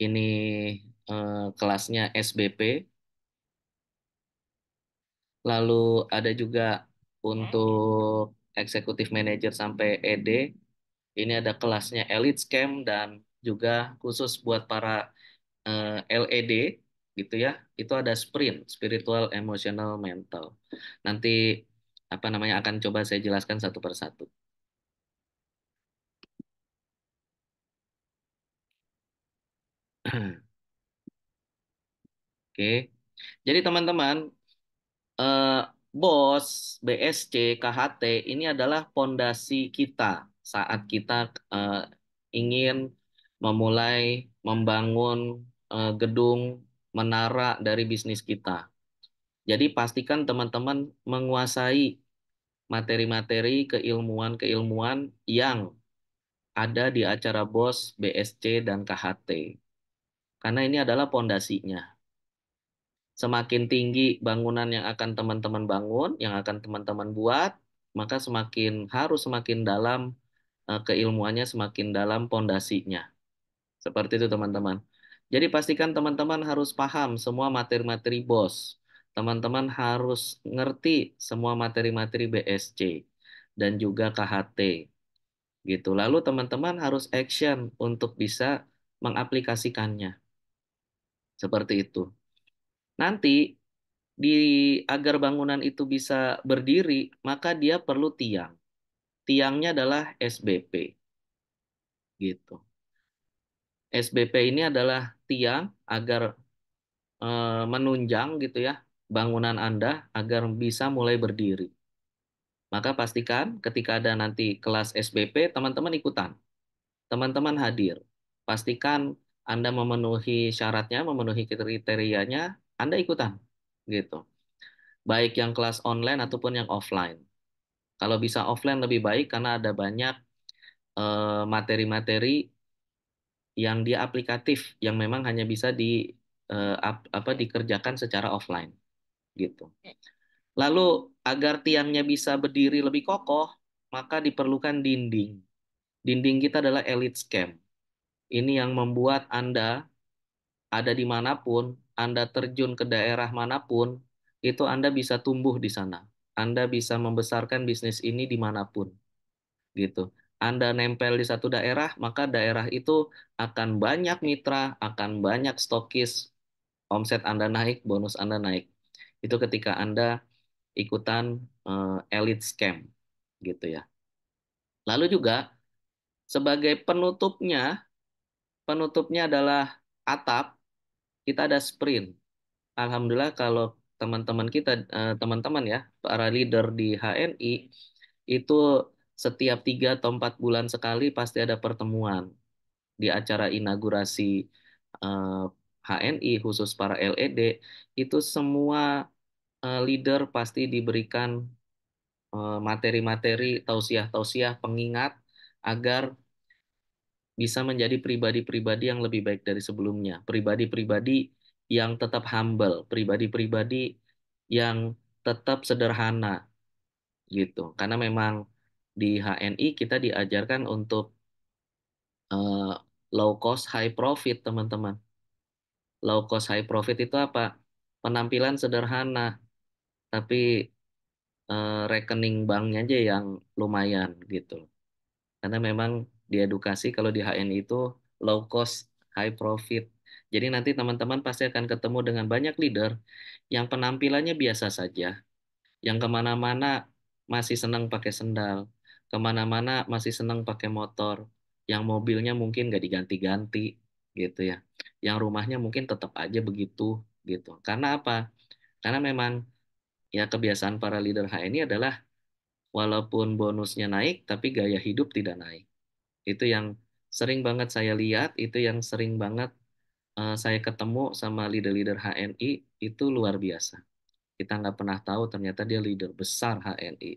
Ini eh, kelasnya SBP. Lalu ada juga untuk eksekutif manager sampai ED. Ini ada kelasnya Elite Scam dan juga khusus buat para eh, LED gitu ya. Itu ada sprint, spiritual, emotional, mental. Nanti apa namanya akan coba saya jelaskan satu persatu. *clears throat* Oke, jadi teman-teman, eh, BOS, BSC, KHT ini adalah pondasi kita saat kita eh, ingin memulai membangun eh, gedung menara dari bisnis kita. Jadi pastikan teman-teman menguasai materi-materi keilmuan-keilmuan yang ada di acara BOS, BSC, dan KHT. Karena ini adalah pondasinya. Semakin tinggi bangunan yang akan teman-teman bangun, yang akan teman-teman buat, maka semakin harus semakin dalam eh, keilmuannya, semakin dalam pondasinya. Seperti itu teman-teman. Jadi pastikan teman-teman harus paham semua materi-materi BOS, teman-teman harus ngerti semua materi-materi BSC dan juga KHT. Gitu. Lalu teman-teman harus action untuk bisa mengaplikasikannya. Seperti itu. Nanti di agar bangunan itu bisa berdiri, maka dia perlu tiang. Tiangnya adalah SBP. Gitu. SBP ini adalah tiang agar eh, menunjang gitu ya bangunan Anda agar bisa mulai berdiri. Maka pastikan ketika ada nanti kelas SBP, teman-teman ikutan. Teman-teman hadir. Pastikan Anda memenuhi syaratnya, memenuhi kriterianya, Anda ikutan. Gitu. Baik yang kelas online ataupun yang offline. Kalau bisa offline lebih baik karena ada banyak eh, materi-materi yang dia aplikatif yang memang hanya bisa di eh, ap- apa dikerjakan secara offline gitu. Lalu agar tiangnya bisa berdiri lebih kokoh, maka diperlukan dinding. Dinding kita adalah elite scam. Ini yang membuat Anda ada di mana pun, Anda terjun ke daerah mana pun, itu Anda bisa tumbuh di sana. Anda bisa membesarkan bisnis ini di mana pun, gitu. Anda nempel di satu daerah, maka daerah itu akan banyak mitra, akan banyak stokis, omset Anda naik, bonus Anda naik. Itu ketika Anda ikutan uh, elite scam, gitu ya. Lalu juga sebagai penutupnya, penutupnya adalah atap, kita ada sprint. Alhamdulillah kalau teman-teman kita, uh, teman-teman ya, para leader di HNI itu setiap tiga atau empat bulan sekali pasti ada pertemuan di acara inaugurasi uh, eh, HNI khusus para LED itu semua uh, leader pasti diberikan materi-materi tausiah-tausiah pengingat agar bisa menjadi pribadi-pribadi yang lebih baik dari sebelumnya, pribadi-pribadi yang tetap humble, pribadi-pribadi yang tetap sederhana gitu. Karena memang di HNI kita diajarkan untuk uh, low cost high profit, teman-teman. Low cost high profit itu apa? Penampilan sederhana, tapi uh, rekening banknya aja yang lumayan gitu. Karena memang di edukasi kalau di HNI itu low cost high profit. Jadi nanti teman-teman pasti akan ketemu dengan banyak leader yang penampilannya biasa saja, yang ke mana-mana masih senang pakai sendal, ke mana-mana masih senang pakai motor, yang mobilnya mungkin nggak diganti-ganti gitu ya, yang rumahnya mungkin tetap aja begitu gitu. Karena apa? Karena memang ya kebiasaan para leader HNI adalah walaupun bonusnya naik, tapi gaya hidup tidak naik. Itu yang sering banget saya lihat, itu yang sering banget uh, saya ketemu sama leader-leader HNI, itu luar biasa. Kita nggak pernah tahu ternyata dia leader besar HNI.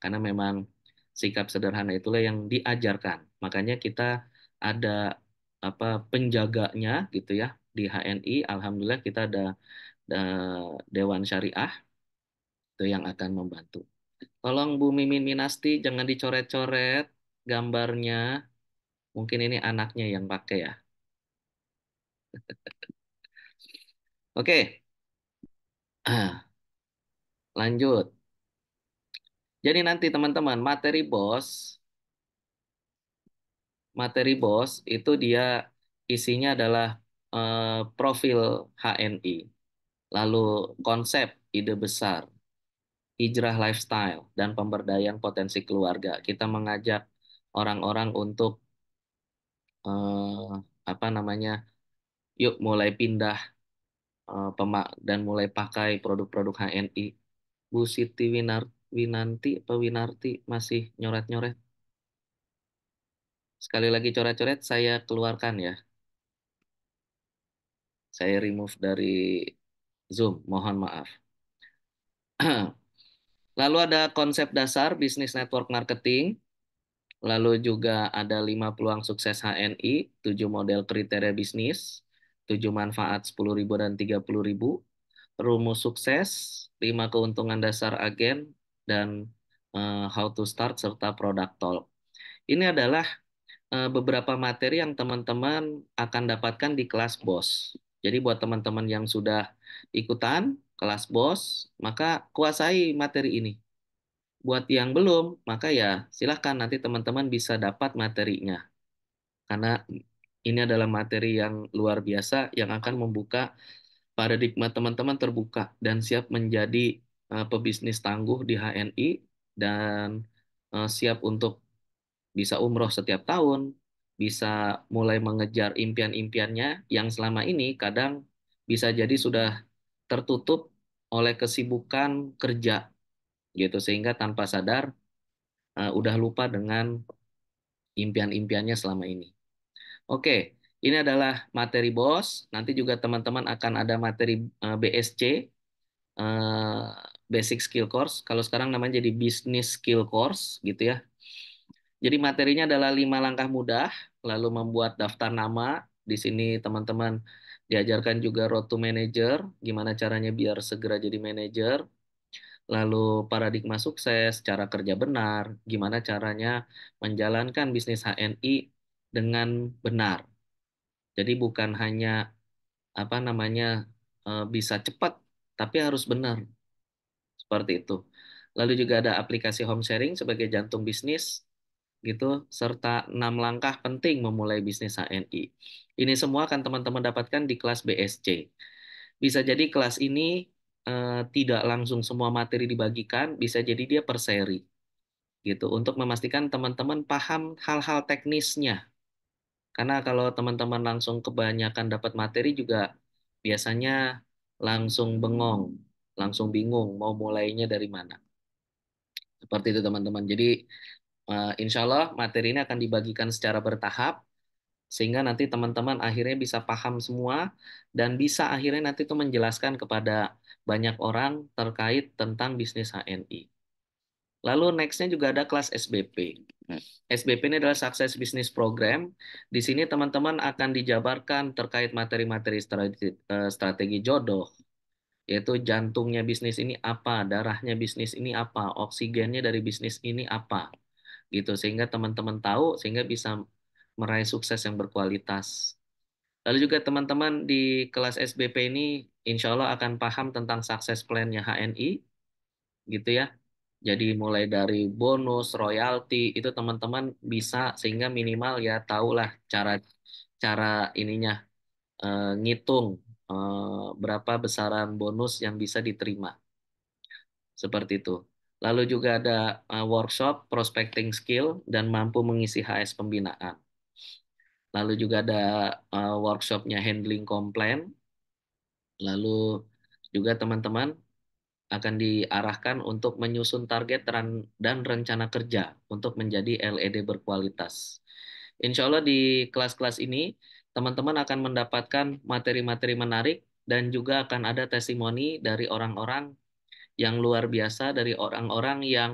Karena memang sikap sederhana itulah yang diajarkan. Makanya kita ada apa penjaganya gitu ya di HNI. Alhamdulillah kita ada, ada Dewan Syariah itu yang akan membantu. Tolong Bu Mimin Minasti jangan dicoret-coret gambarnya. Mungkin ini anaknya yang pakai ya. *laughs* Oke. *clears throat* Lanjut. Jadi nanti teman-teman, materi bos materi bos itu dia isinya adalah eh, profil HNI. Lalu konsep ide besar, hijrah lifestyle dan pemberdayaan potensi keluarga. Kita mengajak orang-orang untuk eh, apa namanya? Yuk mulai pindah eh, pemak dan mulai pakai produk-produk HNI. Bu Siti Winar Winanti atau Winarti masih nyoret-nyoret. Sekali lagi coret-coret saya keluarkan ya. Saya remove dari Zoom, mohon maaf. *clears throat* Lalu ada konsep dasar bisnis network marketing. Lalu juga ada 5 peluang sukses HNI, 7 model kriteria bisnis, 7 manfaat 10.000 dan 30.000, rumus sukses, 5 keuntungan dasar agen, dan uh, how to start serta product talk. Ini adalah uh, beberapa materi yang teman-teman akan dapatkan di kelas BOS. Jadi buat teman-teman yang sudah ikutan kelas BOS, maka kuasai materi ini. Buat yang belum, maka ya silahkan nanti teman-teman bisa dapat materinya. Karena ini adalah materi yang luar biasa yang akan membuka paradigma teman-teman terbuka dan siap menjadi uh, pebisnis tangguh di HNI dan uh, siap untuk bisa umroh setiap tahun, bisa mulai mengejar impian-impiannya yang selama ini kadang bisa jadi sudah tertutup oleh kesibukan kerja gitu sehingga tanpa sadar uh, udah lupa dengan impian-impiannya selama ini. Oke, ini adalah materi BOS. Nanti juga teman-teman akan ada materi uh, BSC, uh, Basic Skill Course. Kalau sekarang namanya jadi Business Skill Course gitu ya. Jadi materinya adalah lima langkah mudah, lalu membuat daftar nama. Di sini teman-teman diajarkan juga road to manager, gimana caranya biar segera jadi manager. Lalu paradigma sukses, cara kerja benar, gimana caranya menjalankan bisnis HNI dengan benar. Jadi bukan hanya apa namanya eh, bisa cepat, tapi harus benar. Seperti itu. Lalu juga ada aplikasi home sharing sebagai jantung bisnis, gitu serta enam langkah penting memulai bisnis HNI. Ini semua akan teman-teman dapatkan di kelas BSC. Bisa jadi kelas ini eh, tidak langsung semua materi dibagikan, bisa jadi dia per seri. Gitu untuk memastikan teman-teman paham hal-hal teknisnya. Karena kalau teman-teman langsung kebanyakan dapat materi juga biasanya langsung bengong, langsung bingung mau mulainya dari mana. Seperti itu teman-teman. Jadi Uh, insya Allah materi ini akan dibagikan secara bertahap sehingga nanti teman-teman akhirnya bisa paham semua dan bisa akhirnya nanti itu menjelaskan kepada banyak orang terkait tentang bisnis HNI. Lalu nextnya juga ada kelas SBP. SBP ini adalah Success Business Program. Di sini teman-teman akan dijabarkan terkait materi-materi strategi, uh, strategi jodoh, yaitu jantungnya bisnis ini apa, darahnya bisnis ini apa, oksigennya dari bisnis ini apa gitu sehingga teman-teman tahu sehingga bisa meraih sukses yang berkualitas. Lalu juga teman-teman di kelas SBP ini insya Allah akan paham tentang sukses plan-nya HNI gitu ya. Jadi mulai dari bonus, royalti itu teman-teman bisa sehingga minimal ya tahulah cara cara ininya eh, ngitung eh, berapa besaran bonus yang bisa diterima. Seperti itu. Lalu juga ada uh, workshop prospecting skill dan mampu mengisi HS pembinaan. Lalu juga ada uh, workshopnya handling complaint. Lalu juga teman-teman akan diarahkan untuk menyusun target dan rencana kerja untuk menjadi LED berkualitas. Insya Allah di kelas-kelas ini teman-teman akan mendapatkan materi-materi menarik dan juga akan ada testimoni dari orang-orang yang luar biasa dari orang-orang yang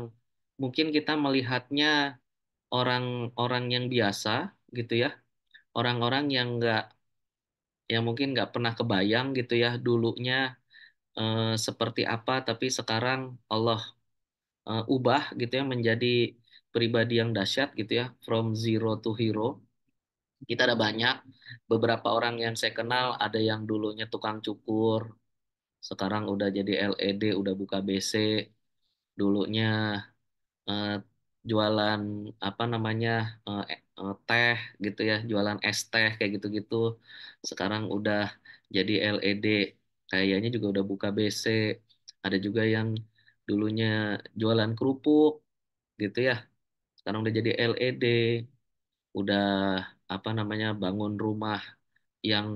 mungkin kita melihatnya orang-orang yang biasa gitu ya. Orang-orang yang nggak yang mungkin nggak pernah kebayang gitu ya dulunya eh, seperti apa tapi sekarang Allah eh, ubah gitu ya menjadi pribadi yang dahsyat gitu ya from zero to hero. Kita ada banyak beberapa orang yang saya kenal ada yang dulunya tukang cukur sekarang udah jadi LED, udah buka BC. Dulunya eh, jualan apa namanya eh, eh, teh gitu ya, jualan es teh kayak gitu-gitu. Sekarang udah jadi LED, kayaknya juga udah buka BC. Ada juga yang dulunya jualan kerupuk gitu ya. Sekarang udah jadi LED, udah apa namanya bangun rumah yang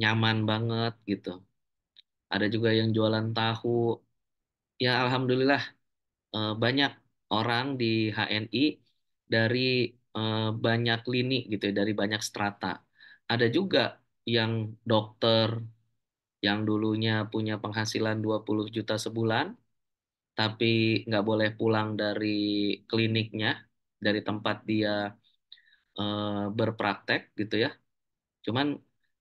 nyaman banget gitu ada juga yang jualan tahu. Ya alhamdulillah eh, banyak orang di HNI dari eh, banyak lini gitu ya, dari banyak strata. Ada juga yang dokter yang dulunya punya penghasilan 20 juta sebulan, tapi nggak boleh pulang dari kliniknya, dari tempat dia eh, berpraktek gitu ya. Cuman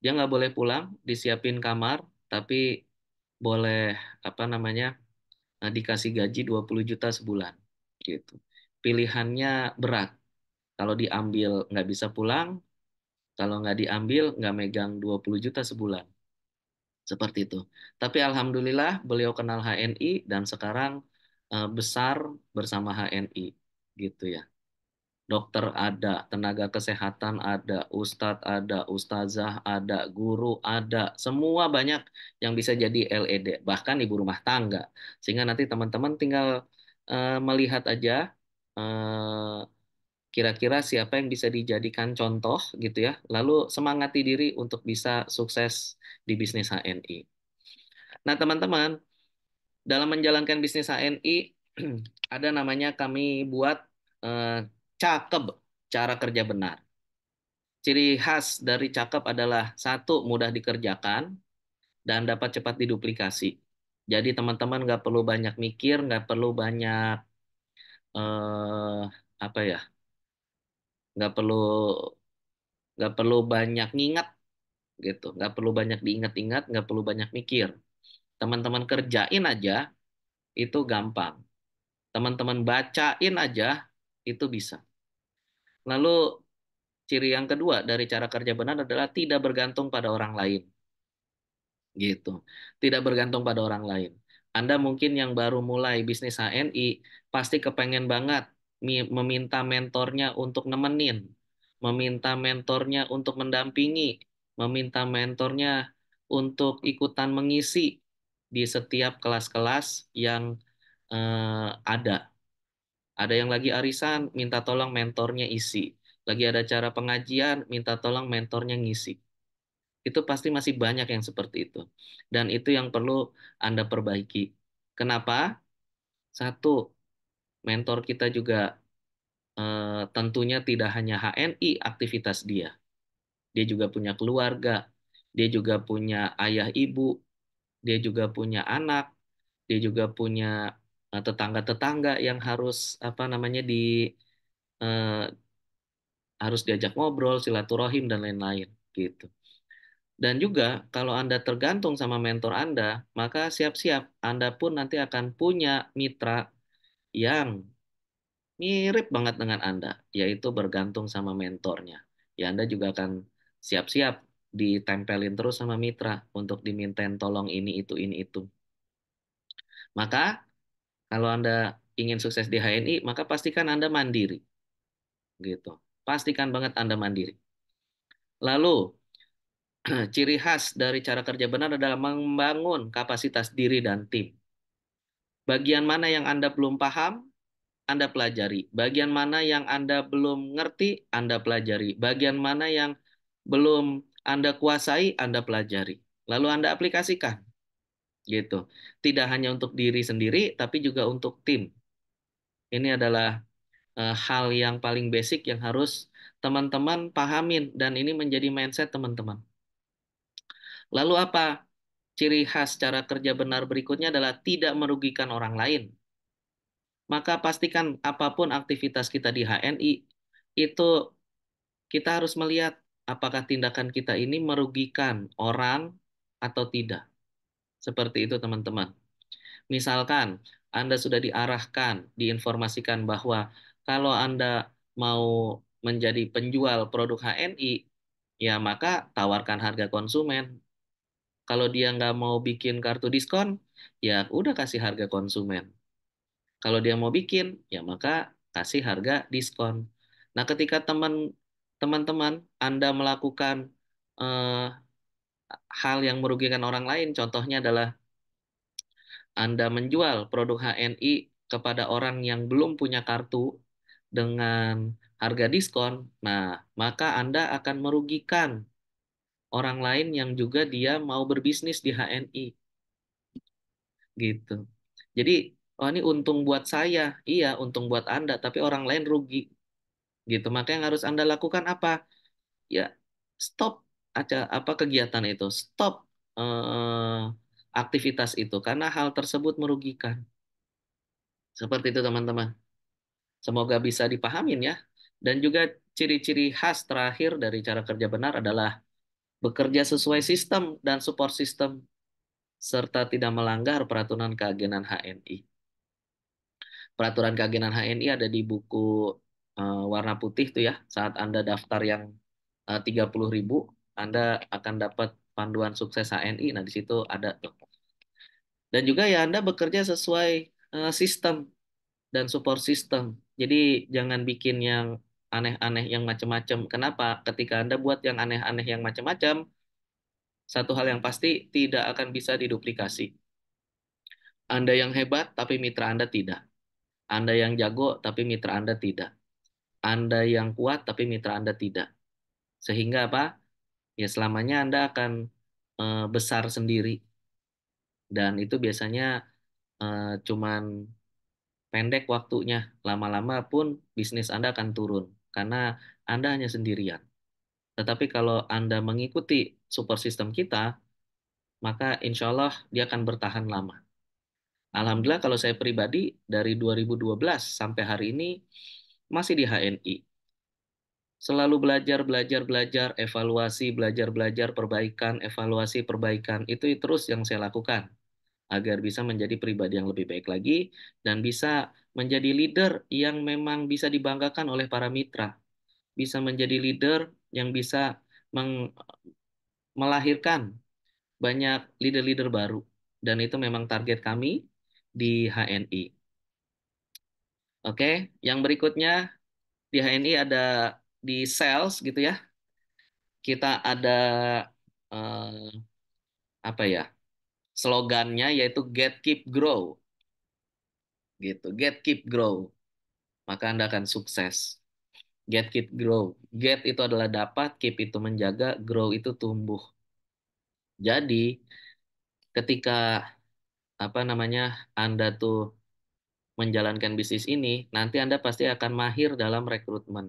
dia nggak boleh pulang, disiapin kamar, tapi boleh apa namanya nah, dikasih gaji 20 juta sebulan gitu. Pilihannya berat. Kalau diambil nggak bisa pulang, kalau nggak diambil nggak megang 20 juta sebulan. Seperti itu. Tapi alhamdulillah beliau kenal HNI dan sekarang uh, besar bersama HNI gitu ya dokter ada, tenaga kesehatan ada, ustadz ada, ustazah ada, guru ada, semua banyak yang bisa jadi LED, bahkan ibu rumah tangga. Sehingga nanti teman-teman tinggal uh, melihat aja uh, kira-kira siapa yang bisa dijadikan contoh gitu ya. Lalu semangati diri untuk bisa sukses di bisnis HNI. Nah, teman-teman, dalam menjalankan bisnis HNI *clears throat* ada namanya kami buat eh, cakep cara kerja benar. Ciri khas dari cakep adalah satu mudah dikerjakan dan dapat cepat diduplikasi. Jadi teman-teman nggak perlu banyak mikir, nggak perlu banyak eh, apa ya, nggak perlu nggak perlu banyak ngingat gitu, nggak perlu banyak diingat-ingat, nggak perlu banyak mikir. Teman-teman kerjain aja itu gampang. Teman-teman bacain aja itu bisa. Lalu ciri yang kedua dari cara kerja benar adalah tidak bergantung pada orang lain. Gitu. Tidak bergantung pada orang lain. Anda mungkin yang baru mulai bisnis HNI pasti kepengen banget meminta mentornya untuk nemenin, meminta mentornya untuk mendampingi, meminta mentornya untuk ikutan mengisi di setiap kelas-kelas yang eh, ada. Ada yang lagi arisan, minta tolong mentornya isi. Lagi ada cara pengajian, minta tolong mentornya ngisi. Itu pasti masih banyak yang seperti itu. Dan itu yang perlu Anda perbaiki. Kenapa? Satu, mentor kita juga eh, tentunya tidak hanya HNI aktivitas dia. Dia juga punya keluarga, dia juga punya ayah ibu, dia juga punya anak, dia juga punya tetangga-tetangga yang harus apa namanya di eh, harus diajak ngobrol, silaturahim dan lain-lain gitu. Dan juga kalau Anda tergantung sama mentor Anda, maka siap-siap Anda pun nanti akan punya mitra yang mirip banget dengan Anda, yaitu bergantung sama mentornya. Ya Anda juga akan siap-siap ditempelin terus sama mitra untuk dimintain tolong ini itu ini itu. Maka kalau Anda ingin sukses di HNI, maka pastikan Anda mandiri. Gitu. Pastikan banget Anda mandiri. Lalu *clears throat* ciri khas dari cara kerja benar adalah membangun kapasitas diri dan tim. Bagian mana yang Anda belum paham, Anda pelajari. Bagian mana yang Anda belum ngerti, Anda pelajari. Bagian mana yang belum Anda kuasai, Anda pelajari. Lalu Anda aplikasikan. Gitu. Tidak hanya untuk diri sendiri, tapi juga untuk tim. Ini adalah uh, hal yang paling basic yang harus teman-teman pahamin dan ini menjadi mindset teman-teman. Lalu apa? Ciri khas cara kerja benar berikutnya adalah tidak merugikan orang lain. Maka pastikan apa pun aktivitas kita di HNI, itu kita harus melihat apakah tindakan kita ini merugikan orang atau tidak. Seperti itu teman-teman. Misalkan Anda sudah diarahkan, diinformasikan bahwa kalau Anda mau menjadi penjual produk HNI, ya maka tawarkan harga konsumen. Kalau dia nggak mau bikin kartu diskon, ya udah kasih harga konsumen. Kalau dia mau bikin, ya maka kasih harga diskon. Nah, ketika teman teman-teman Anda melakukan eh, hal yang merugikan orang lain, contohnya adalah Anda menjual produk HNI kepada orang yang belum punya kartu dengan harga diskon, nah maka Anda akan merugikan orang lain yang juga dia mau berbisnis di HNI. Gitu. Jadi, oh ini untung buat saya, iya untung buat Anda, tapi orang lain rugi. Gitu. Maka yang harus Anda lakukan apa? Ya, stop aja apa kegiatan itu, stop eh, aktivitas itu karena hal tersebut merugikan. Seperti itu teman-teman. Semoga bisa dipahamin ya. Dan juga ciri-ciri khas terakhir dari cara kerja benar adalah bekerja sesuai sistem dan support sistem serta tidak melanggar peraturan keagenan HNI. Peraturan keagenan HNI ada di buku uh, warna putih tuh ya. Saat Anda daftar yang uh, 30 ribu, Anda akan dapat panduan sukses HNI. Nah, di situ ada tuh. Dan juga ya Anda bekerja sesuai uh, sistem dan support system. Jadi jangan bikin yang aneh-aneh yang macam-macam. Kenapa? Ketika Anda buat yang aneh-aneh yang macam-macam, satu hal yang pasti tidak akan bisa diduplikasi. Anda yang hebat tapi mitra Anda tidak. Anda yang jago tapi mitra Anda tidak. Anda yang kuat tapi mitra Anda tidak. Sehingga apa? Ya selamanya Anda akan eh, besar sendiri dan itu biasanya eh, cuman pendek waktunya. Lama-lama pun bisnis Anda akan turun karena Anda hanya sendirian. Tetapi kalau Anda mengikuti super system kita, maka insya Allah dia akan bertahan lama. Alhamdulillah kalau saya pribadi dari 2012 sampai hari ini masih di HNI. Selalu belajar, belajar, belajar, evaluasi, belajar, belajar, perbaikan, evaluasi, perbaikan. Itu terus yang saya lakukan agar bisa menjadi pribadi yang lebih baik lagi dan bisa menjadi leader yang memang bisa dibanggakan oleh para mitra. Bisa menjadi leader yang bisa melahirkan banyak leader-leader baru. Dan itu memang target kami di HNI. Oke, yang berikutnya di HNI ada di sales gitu ya. Kita ada eh, apa ya? Slogannya yaitu get keep grow. Gitu. Get keep grow. Maka Anda akan sukses. Get keep grow. Get itu adalah dapat, keep itu menjaga, grow itu tumbuh. Jadi ketika apa namanya Anda tuh menjalankan bisnis ini, nanti Anda pasti akan mahir dalam rekrutmen.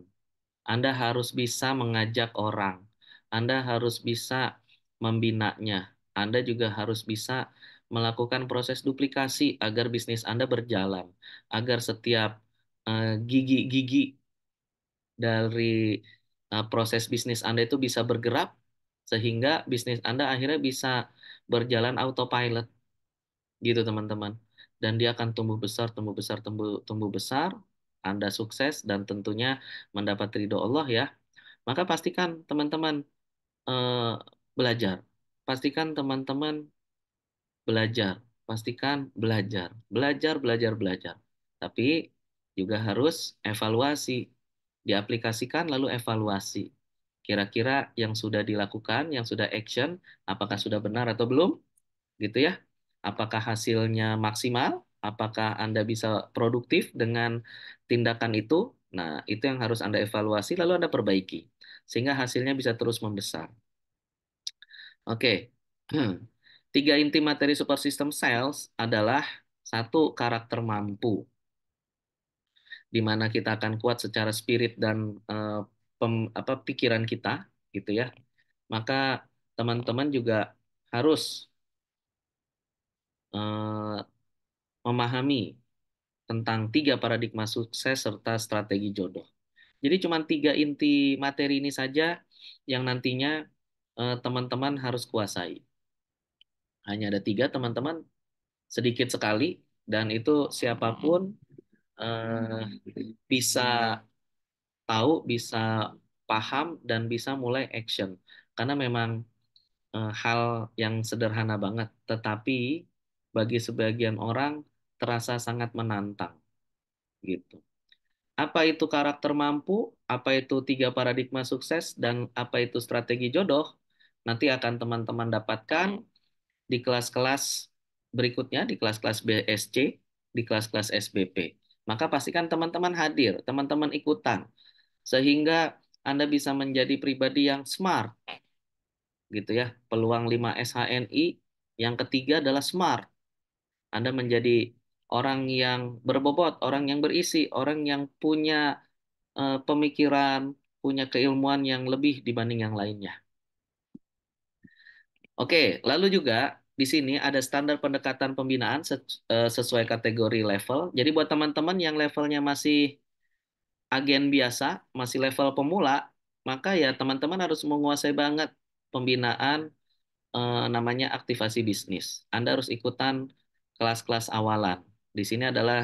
Anda harus bisa mengajak orang. Anda harus bisa membinanya. Anda juga harus bisa melakukan proses duplikasi agar bisnis Anda berjalan, agar setiap eh, gigi-gigi dari uh, proses bisnis Anda itu bisa bergerak sehingga bisnis Anda akhirnya bisa berjalan autopilot gitu teman-teman dan dia akan tumbuh besar tumbuh besar tumbuh tumbuh besar Anda sukses dan tentunya mendapat ridho Allah ya maka pastikan teman-teman eh, belajar pastikan teman-teman belajar pastikan belajar belajar belajar belajar tapi juga harus evaluasi diaplikasikan lalu evaluasi. Kira-kira yang sudah dilakukan, yang sudah action, apakah sudah benar atau belum? Gitu ya. Apakah hasilnya maksimal? Apakah Anda bisa produktif dengan tindakan itu? Nah, itu yang harus Anda evaluasi lalu Anda perbaiki sehingga hasilnya bisa terus membesar. Oke. *clears throat* Tiga inti materi super system sales adalah satu karakter mampu di mana kita akan kuat secara spirit dan uh, pem, apa pikiran kita gitu ya. Maka teman-teman juga harus uh, memahami tentang tiga paradigma sukses serta strategi jodoh. Jadi cuma tiga inti materi ini saja yang nantinya uh, teman-teman harus kuasai. Hanya ada tiga teman-teman, sedikit sekali, dan itu siapa pun uh, bisa tahu, bisa paham, dan bisa mulai action. Karena memang uh, hal yang sederhana banget, tetapi bagi sebagian orang terasa sangat menantang. Gitu. Apa itu karakter mampu, apa itu tiga paradigma sukses, dan apa itu strategi jodoh, nanti akan teman-teman dapatkan di kelas-kelas berikutnya, di kelas-kelas BSC, di kelas-kelas SBP. Maka pastikan teman-teman hadir, teman-teman ikutan, sehingga Anda bisa menjadi pribadi yang smart. Gitu ya. Peluang 5 SHNI yang ketiga adalah smart. Anda menjadi orang yang berbobot, orang yang berisi, orang yang punya uh, pemikiran, punya keilmuan yang lebih dibanding yang lainnya. Oke, lalu juga di sini ada standar pendekatan pembinaan eh, sesuai kategori level. Jadi buat teman-teman yang levelnya masih agen biasa, masih level pemula, maka ya teman-teman harus menguasai banget pembinaan eh, namanya aktivasi bisnis. Anda harus ikutan kelas-kelas awalan. Di sini adalah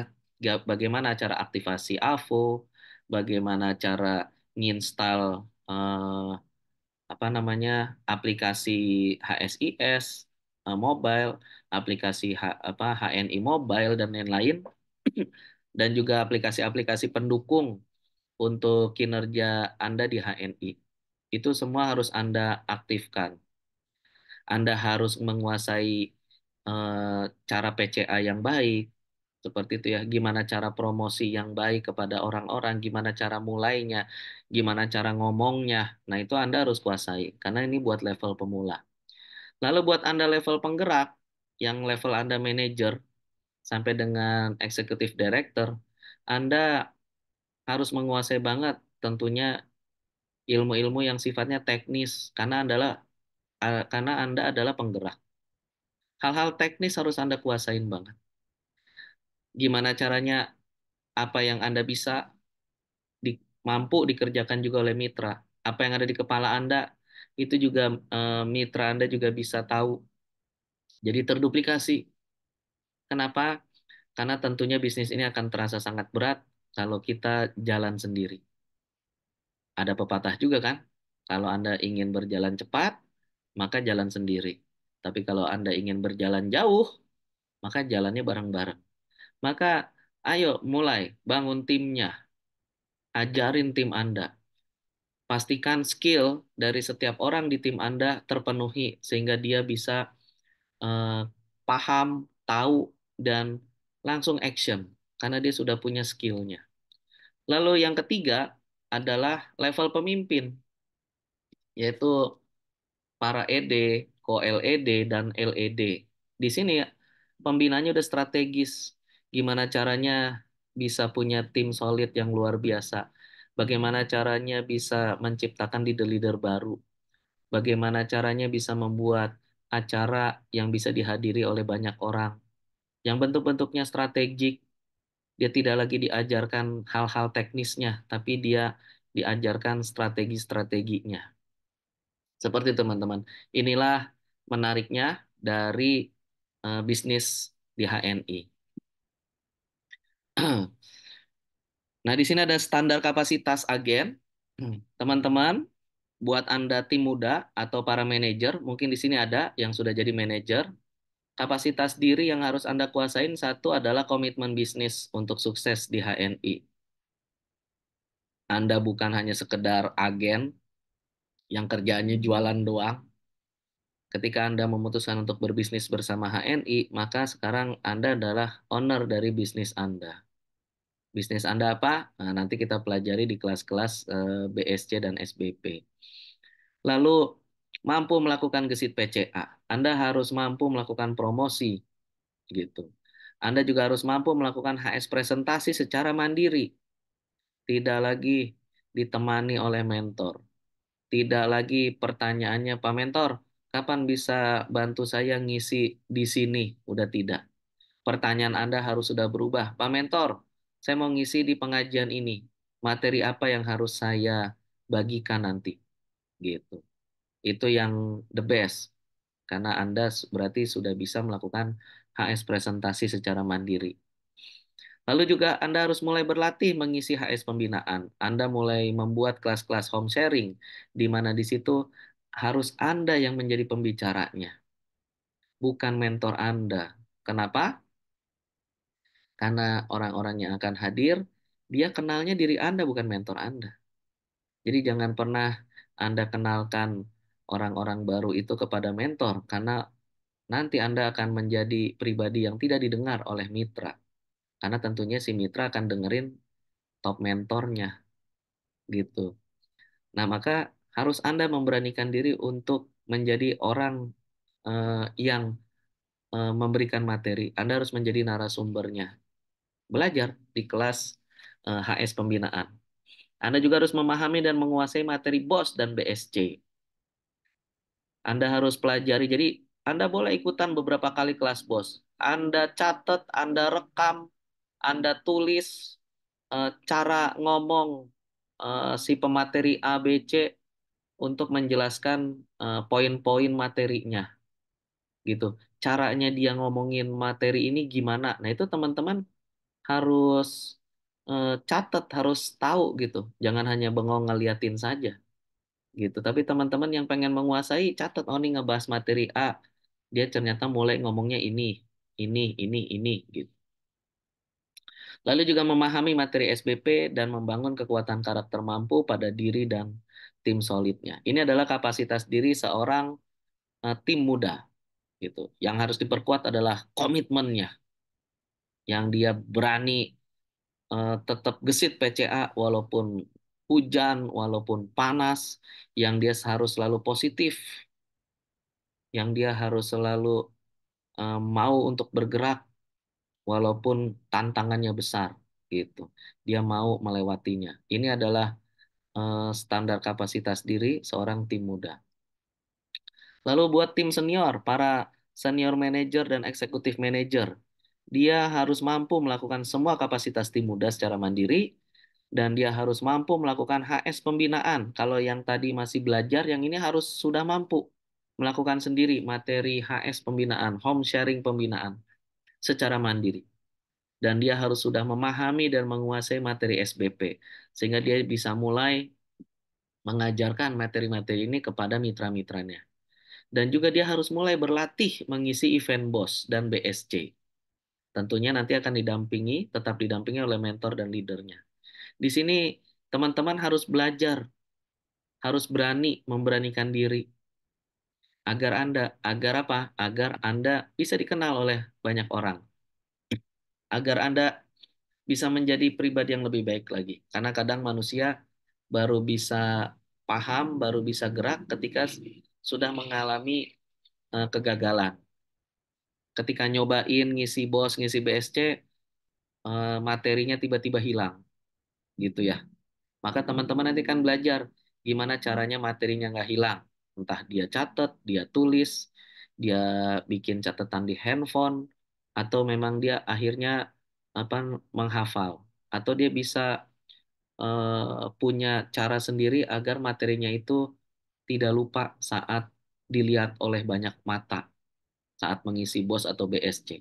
bagaimana cara aktivasi AVO, bagaimana cara nginstal eh, apa namanya aplikasi HSIS uh, mobile, aplikasi H, apa HNI mobile dan lain-lain *clears throat* dan juga aplikasi-aplikasi pendukung untuk kinerja Anda di HNI. Itu semua harus Anda aktifkan. Anda harus menguasai uh, cara PCA yang baik, Seperti itu ya, gimana cara promosi yang baik kepada orang-orang, gimana cara mulainya, gimana cara ngomongnya. Nah, itu Anda harus kuasai, karena ini buat level pemula. Lalu buat Anda level penggerak, yang level Anda manager, sampai dengan executive director, Anda harus menguasai banget tentunya ilmu-ilmu yang sifatnya teknis, karena adalah karena Anda adalah penggerak. Hal-hal teknis harus Anda kuasain banget. Gimana caranya apa yang Anda bisa di, mampu dikerjakan juga oleh mitra. Apa yang ada di kepala Anda itu juga eh, mitra Anda juga bisa tahu. Jadi terduplikasi. Kenapa? Karena tentunya bisnis ini akan terasa sangat berat kalau kita jalan sendiri. Ada pepatah juga kan? Kalau Anda ingin berjalan cepat, maka jalan sendiri. Tapi kalau Anda ingin berjalan jauh, maka jalannya bareng-bareng. Maka ayo mulai bangun timnya. Ajarin tim Anda. Pastikan skill dari setiap orang di tim Anda terpenuhi sehingga dia bisa eh, paham, tahu, dan langsung action karena dia sudah punya skillnya. Lalu yang ketiga adalah level pemimpin, yaitu para ED, co-LED, dan LED. Di sini pembinanya udah strategis. Gimana caranya bisa punya tim solid yang luar biasa. Bagaimana caranya bisa menciptakan leader-leader baru. Bagaimana caranya bisa membuat acara yang bisa dihadiri oleh banyak orang. Yang bentuk-bentuknya strategik, dia tidak lagi diajarkan hal-hal teknisnya, tapi dia diajarkan strategi-strateginya. Seperti teman-teman. Inilah menariknya dari uh, bisnis di HNI. *clears throat* Nah, di sini ada standar kapasitas agen. *clears throat* Teman-teman, buat Anda tim muda atau para manajer, mungkin di sini ada yang sudah jadi manajer. Kapasitas diri yang harus Anda kuasain satu adalah komitmen bisnis untuk sukses di HNI. Anda bukan hanya sekedar agen yang kerjaannya jualan doang. Ketika Anda memutuskan untuk berbisnis bersama HNI, maka sekarang Anda adalah owner dari bisnis Anda. Bisnis Anda apa? Nah, nanti kita pelajari di kelas-kelas eh, BSC dan SBP. Lalu mampu melakukan gesit PCA. Anda harus mampu melakukan promosi gitu. Anda juga harus mampu melakukan HS presentasi secara mandiri. Tidak lagi ditemani oleh mentor. Tidak lagi pertanyaannya, Pak Mentor, kapan bisa bantu saya ngisi di sini? Udah tidak. Pertanyaan Anda harus sudah berubah. Pak Mentor, saya mau ngisi di pengajian ini. Materi apa yang harus saya bagikan nanti? Gitu. Itu yang the best. Karena Anda berarti sudah bisa melakukan HS presentasi secara mandiri. Lalu juga Anda harus mulai berlatih mengisi HS pembinaan. Anda mulai membuat kelas-kelas home sharing, di mana di situ harus Anda yang menjadi pembicaranya, bukan mentor Anda. Kenapa? Karena orang-orang yang akan hadir, dia kenalnya diri Anda, bukan mentor Anda. Jadi jangan pernah Anda kenalkan orang-orang baru itu kepada mentor, karena nanti Anda akan menjadi pribadi yang tidak didengar oleh mitra. Karena tentunya si mitra akan dengerin top mentornya. Gitu. Nah, maka harus Anda memberanikan diri untuk menjadi orang uh, yang uh, memberikan materi. Anda harus menjadi narasumbernya belajar di kelas uh, eh, HS pembinaan. Anda juga harus memahami dan menguasai materi BOS dan BSC. Anda harus pelajari. Jadi Anda boleh ikutan beberapa kali kelas BOS. Anda catat, Anda rekam, Anda tulis uh, cara ngomong uh, si pemateri ABC untuk menjelaskan poin-poin materinya. Gitu. Caranya dia ngomongin materi ini gimana? Nah, itu teman-teman harus uh, catat, harus tahu gitu. Jangan hanya bengong ngeliatin saja gitu. Tapi teman-teman yang pengen menguasai, catat oh ini ngebahas materi A, dia ternyata mulai ngomongnya ini, ini, ini, ini gitu. Lalu juga memahami materi SBP dan membangun kekuatan karakter mampu pada diri dan tim solidnya. Ini adalah kapasitas diri seorang uh, tim muda gitu. Yang harus diperkuat adalah komitmennya yang dia berani uh, tetap gesit PCA walaupun hujan, walaupun panas, yang dia harus selalu positif, yang dia harus selalu uh, mau untuk bergerak walaupun tantangannya besar gitu. Dia mau melewatinya. Ini adalah uh, standar kapasitas diri seorang tim muda. Lalu buat tim senior, para senior manager dan eksekutif manager, dia harus mampu melakukan semua kapasitas tim muda secara mandiri dan dia harus mampu melakukan HS pembinaan. Kalau yang tadi masih belajar, yang ini harus sudah mampu melakukan sendiri materi HS pembinaan, home sharing pembinaan secara mandiri. Dan dia harus sudah memahami dan menguasai materi SBP sehingga dia bisa mulai mengajarkan materi-materi ini kepada mitra-mitranya. Dan juga dia harus mulai berlatih mengisi event BOS dan BSC. Tentunya nanti akan didampingi, tetap didampingi oleh mentor dan leadernya. Di sini teman-teman harus belajar, harus berani memberanikan diri. Agar Anda, agar apa? Agar Anda bisa dikenal oleh banyak orang. Agar Anda bisa menjadi pribadi yang lebih baik lagi. Karena kadang manusia baru bisa paham, baru bisa gerak ketika sudah mengalami uh, kegagalan. Ketika nyobain ngisi bos, ngisi BSC, eh, materinya tiba-tiba hilang, gitu ya. Maka teman-teman nanti kan belajar gimana caranya materinya nggak hilang. Entah dia catat, dia tulis, dia bikin catatan di handphone, atau memang dia akhirnya apa menghafal, atau dia bisa uh, punya cara sendiri agar materinya itu tidak lupa saat dilihat oleh banyak mata saat mengisi BOS atau BSC.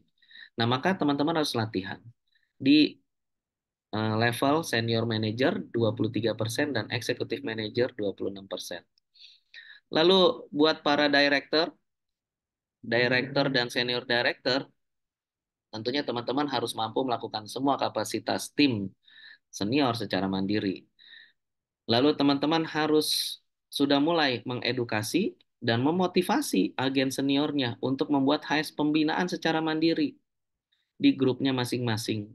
Nah, maka teman-teman harus latihan. Di eh, level senior manager 23% dan executive manager 26%. Lalu buat para director, director dan senior director, tentunya teman-teman harus mampu melakukan semua kapasitas tim senior secara mandiri. Lalu teman-teman harus sudah mulai mengedukasi dan memotivasi agen seniornya untuk membuat HS pembinaan secara mandiri di grupnya masing-masing.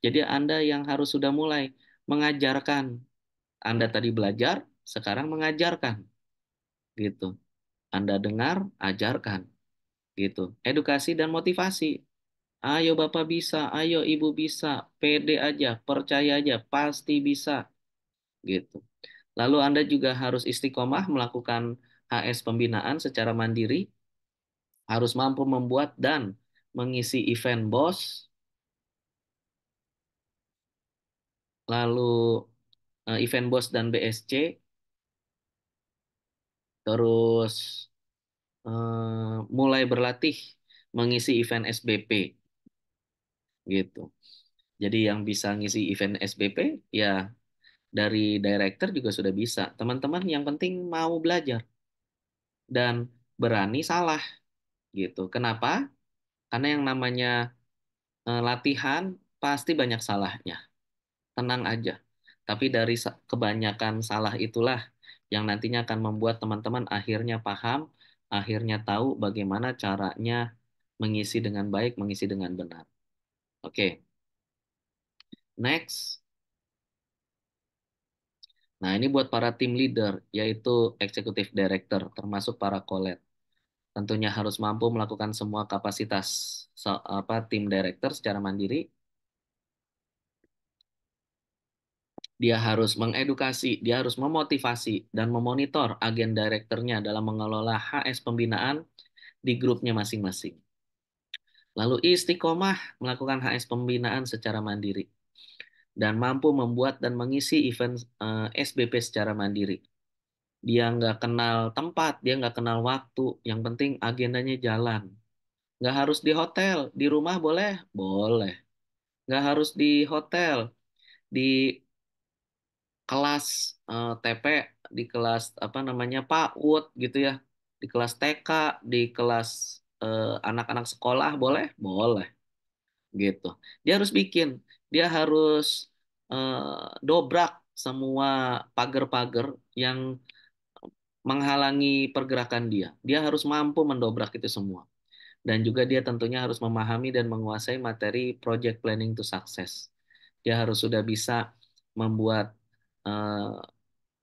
Jadi Anda yang harus sudah mulai mengajarkan. Anda tadi belajar, sekarang mengajarkan. Gitu. Anda dengar, ajarkan. Gitu. Edukasi dan motivasi. Ayo Bapak bisa, ayo Ibu bisa, pede aja, percaya aja, pasti bisa. Gitu. Lalu Anda juga harus istiqomah melakukan HS pembinaan secara mandiri, harus mampu membuat dan mengisi event BOS, lalu eh, event BOS dan BSC, terus eh, mulai berlatih mengisi event SBP, gitu. Jadi yang bisa ngisi event SBP ya dari director juga sudah bisa. Teman-teman yang penting mau belajar dan berani salah gitu. Kenapa? Karena yang namanya eh, latihan pasti banyak salahnya. Tenang aja. Tapi dari kebanyakan salah itulah yang nantinya akan membuat teman-teman akhirnya paham, akhirnya tahu bagaimana caranya mengisi dengan baik, mengisi dengan benar. Oke. Next. Nah, ini buat para tim leader, yaitu executive director, termasuk para kolet. Tentunya harus mampu melakukan semua kapasitas apa tim director secara mandiri. Dia harus mengedukasi, dia harus memotivasi dan memonitor agen direkturnya dalam mengelola HS pembinaan di grupnya masing-masing. Lalu istiqomah melakukan HS pembinaan secara mandiri dan mampu membuat dan mengisi event uh, eh, SBP secara mandiri. Dia nggak kenal tempat, dia nggak kenal waktu. Yang penting agendanya jalan. Nggak harus di hotel, di rumah boleh? Boleh. Nggak harus di hotel, di kelas uh, eh, TP, di kelas apa namanya PAUD gitu ya, di kelas TK, di kelas eh, anak-anak uh, sekolah boleh? Boleh. Gitu. Dia harus bikin dia harus uh, dobrak semua pagar-pagar yang menghalangi pergerakan dia. Dia harus mampu mendobrak itu semua. dan juga dia tentunya harus memahami dan menguasai materi project planning to success. Dia harus sudah bisa membuat uh,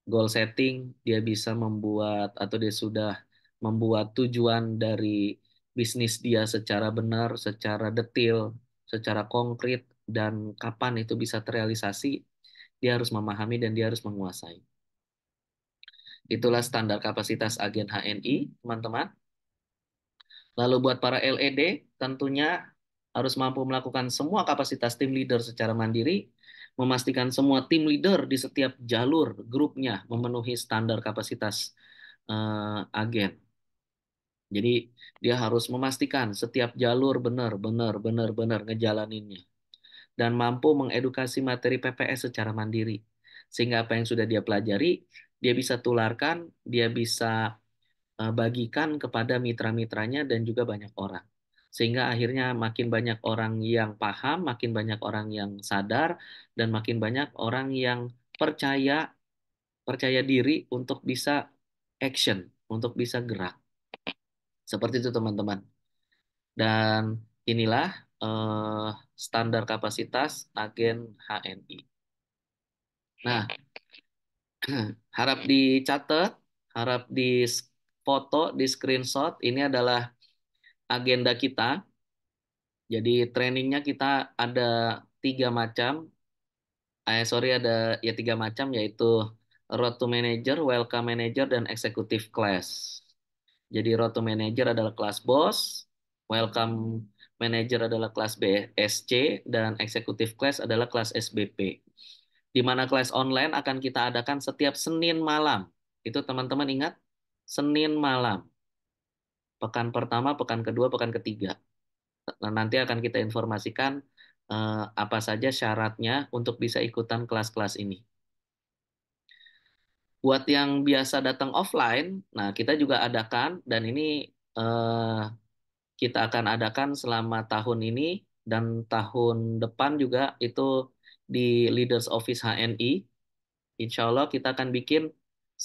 goal setting, dia bisa membuat atau dia sudah membuat tujuan dari bisnis dia secara benar, secara detail, secara konkret, dan kapan itu bisa terrealisasi, dia harus memahami dan dia harus menguasai. Itulah standar kapasitas agen HNI, teman-teman. Lalu buat para LED, tentunya harus mampu melakukan semua kapasitas tim leader secara mandiri, memastikan semua tim leader di setiap jalur grupnya memenuhi standar kapasitas uh, agen. Jadi dia harus memastikan setiap jalur benar, benar, benar, benar ngejalaninnya. Dan mampu mengedukasi materi PPS secara mandiri. Sehingga apa yang sudah dia pelajari, dia bisa tularkan, dia bisa Eh, bagikan kepada mitra-mitranya dan juga banyak orang. Sehingga akhirnya makin banyak orang yang paham, makin banyak orang yang sadar, dan makin banyak orang yang percaya percaya diri untuk bisa action, untuk bisa gerak. Seperti itu teman-teman. Dan inilah eh, standar kapasitas agen HNI. Nah, *clears throat* harap dicatat, harap di foto di screenshot ini adalah agenda kita. Jadi trainingnya kita ada tiga macam. Eh sorry ada ya tiga macam yaitu Road to Manager, Welcome Manager, dan Executive Class. Jadi Road to Manager adalah kelas bos, Welcome Manager adalah kelas BSC, dan Executive Class adalah kelas SBP. Di mana kelas online akan kita adakan setiap Senin malam. Itu teman-teman ingat? Senin malam. Pekan pertama, pekan kedua, pekan ketiga. Nah, nanti akan kita informasikan eh, apa saja syaratnya untuk bisa ikutan kelas-kelas ini. Buat yang biasa datang offline, nah kita juga adakan dan ini eh, kita akan adakan selama tahun ini dan tahun depan juga itu di Leaders Office HNI. Insya Allah kita akan bikin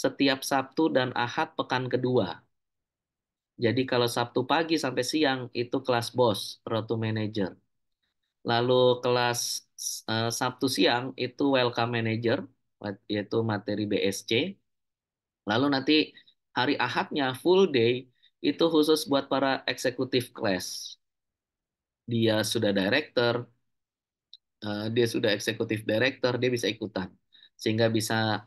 setiap Sabtu dan Ahad pekan kedua. Jadi kalau Sabtu pagi sampai siang itu kelas bos, road manager. Lalu kelas uh, Sabtu siang itu welcome manager, yaitu materi BSC. Lalu nanti hari Ahadnya full day itu khusus buat para eksekutif class. Dia sudah director, uh, dia sudah eksekutif director, dia bisa ikutan. Sehingga bisa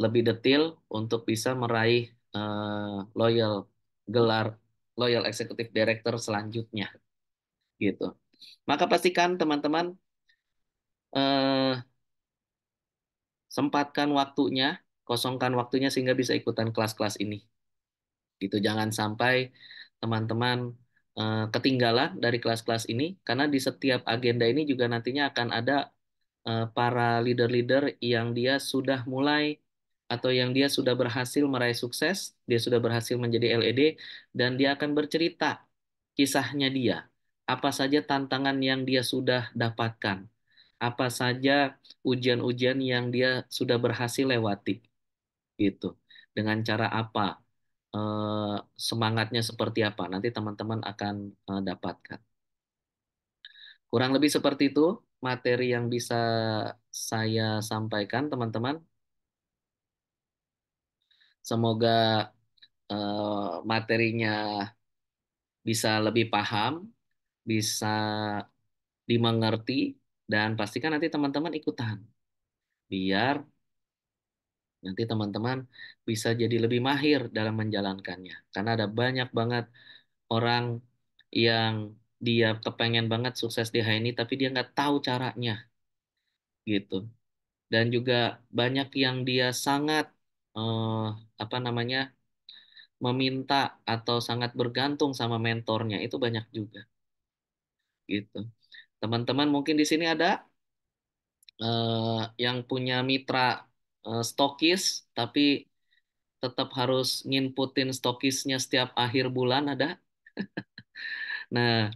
lebih detail untuk bisa meraih uh, loyal gelar loyal executive director selanjutnya gitu maka pastikan teman-teman uh, sempatkan waktunya kosongkan waktunya sehingga bisa ikutan kelas-kelas ini gitu jangan sampai teman-teman uh, ketinggalan dari kelas-kelas ini karena di setiap agenda ini juga nantinya akan ada uh, para leader-leader yang dia sudah mulai atau yang dia sudah berhasil meraih sukses, dia sudah berhasil menjadi LED, dan dia akan bercerita kisahnya dia. Apa saja tantangan yang dia sudah dapatkan, apa saja ujian-ujian yang dia sudah berhasil lewati, gitu. Dengan cara apa, eh, semangatnya seperti apa, nanti teman-teman akan eh, dapatkan. Kurang lebih seperti itu materi yang bisa saya sampaikan, teman-teman. Semoga uh, materinya bisa lebih paham, bisa dimengerti, dan pastikan nanti teman-teman ikutan. Biar nanti teman-teman bisa jadi lebih mahir dalam menjalankannya. Karena ada banyak banget orang yang dia kepengen banget sukses di HNI, tapi dia nggak tahu caranya. Gitu. Dan juga banyak yang dia sangat eh, apa namanya meminta atau sangat bergantung sama mentornya itu banyak juga gitu teman-teman mungkin di sini ada eh, yang punya mitra eh, stokis tapi tetap harus nginputin stokisnya setiap akhir bulan ada *laughs* nah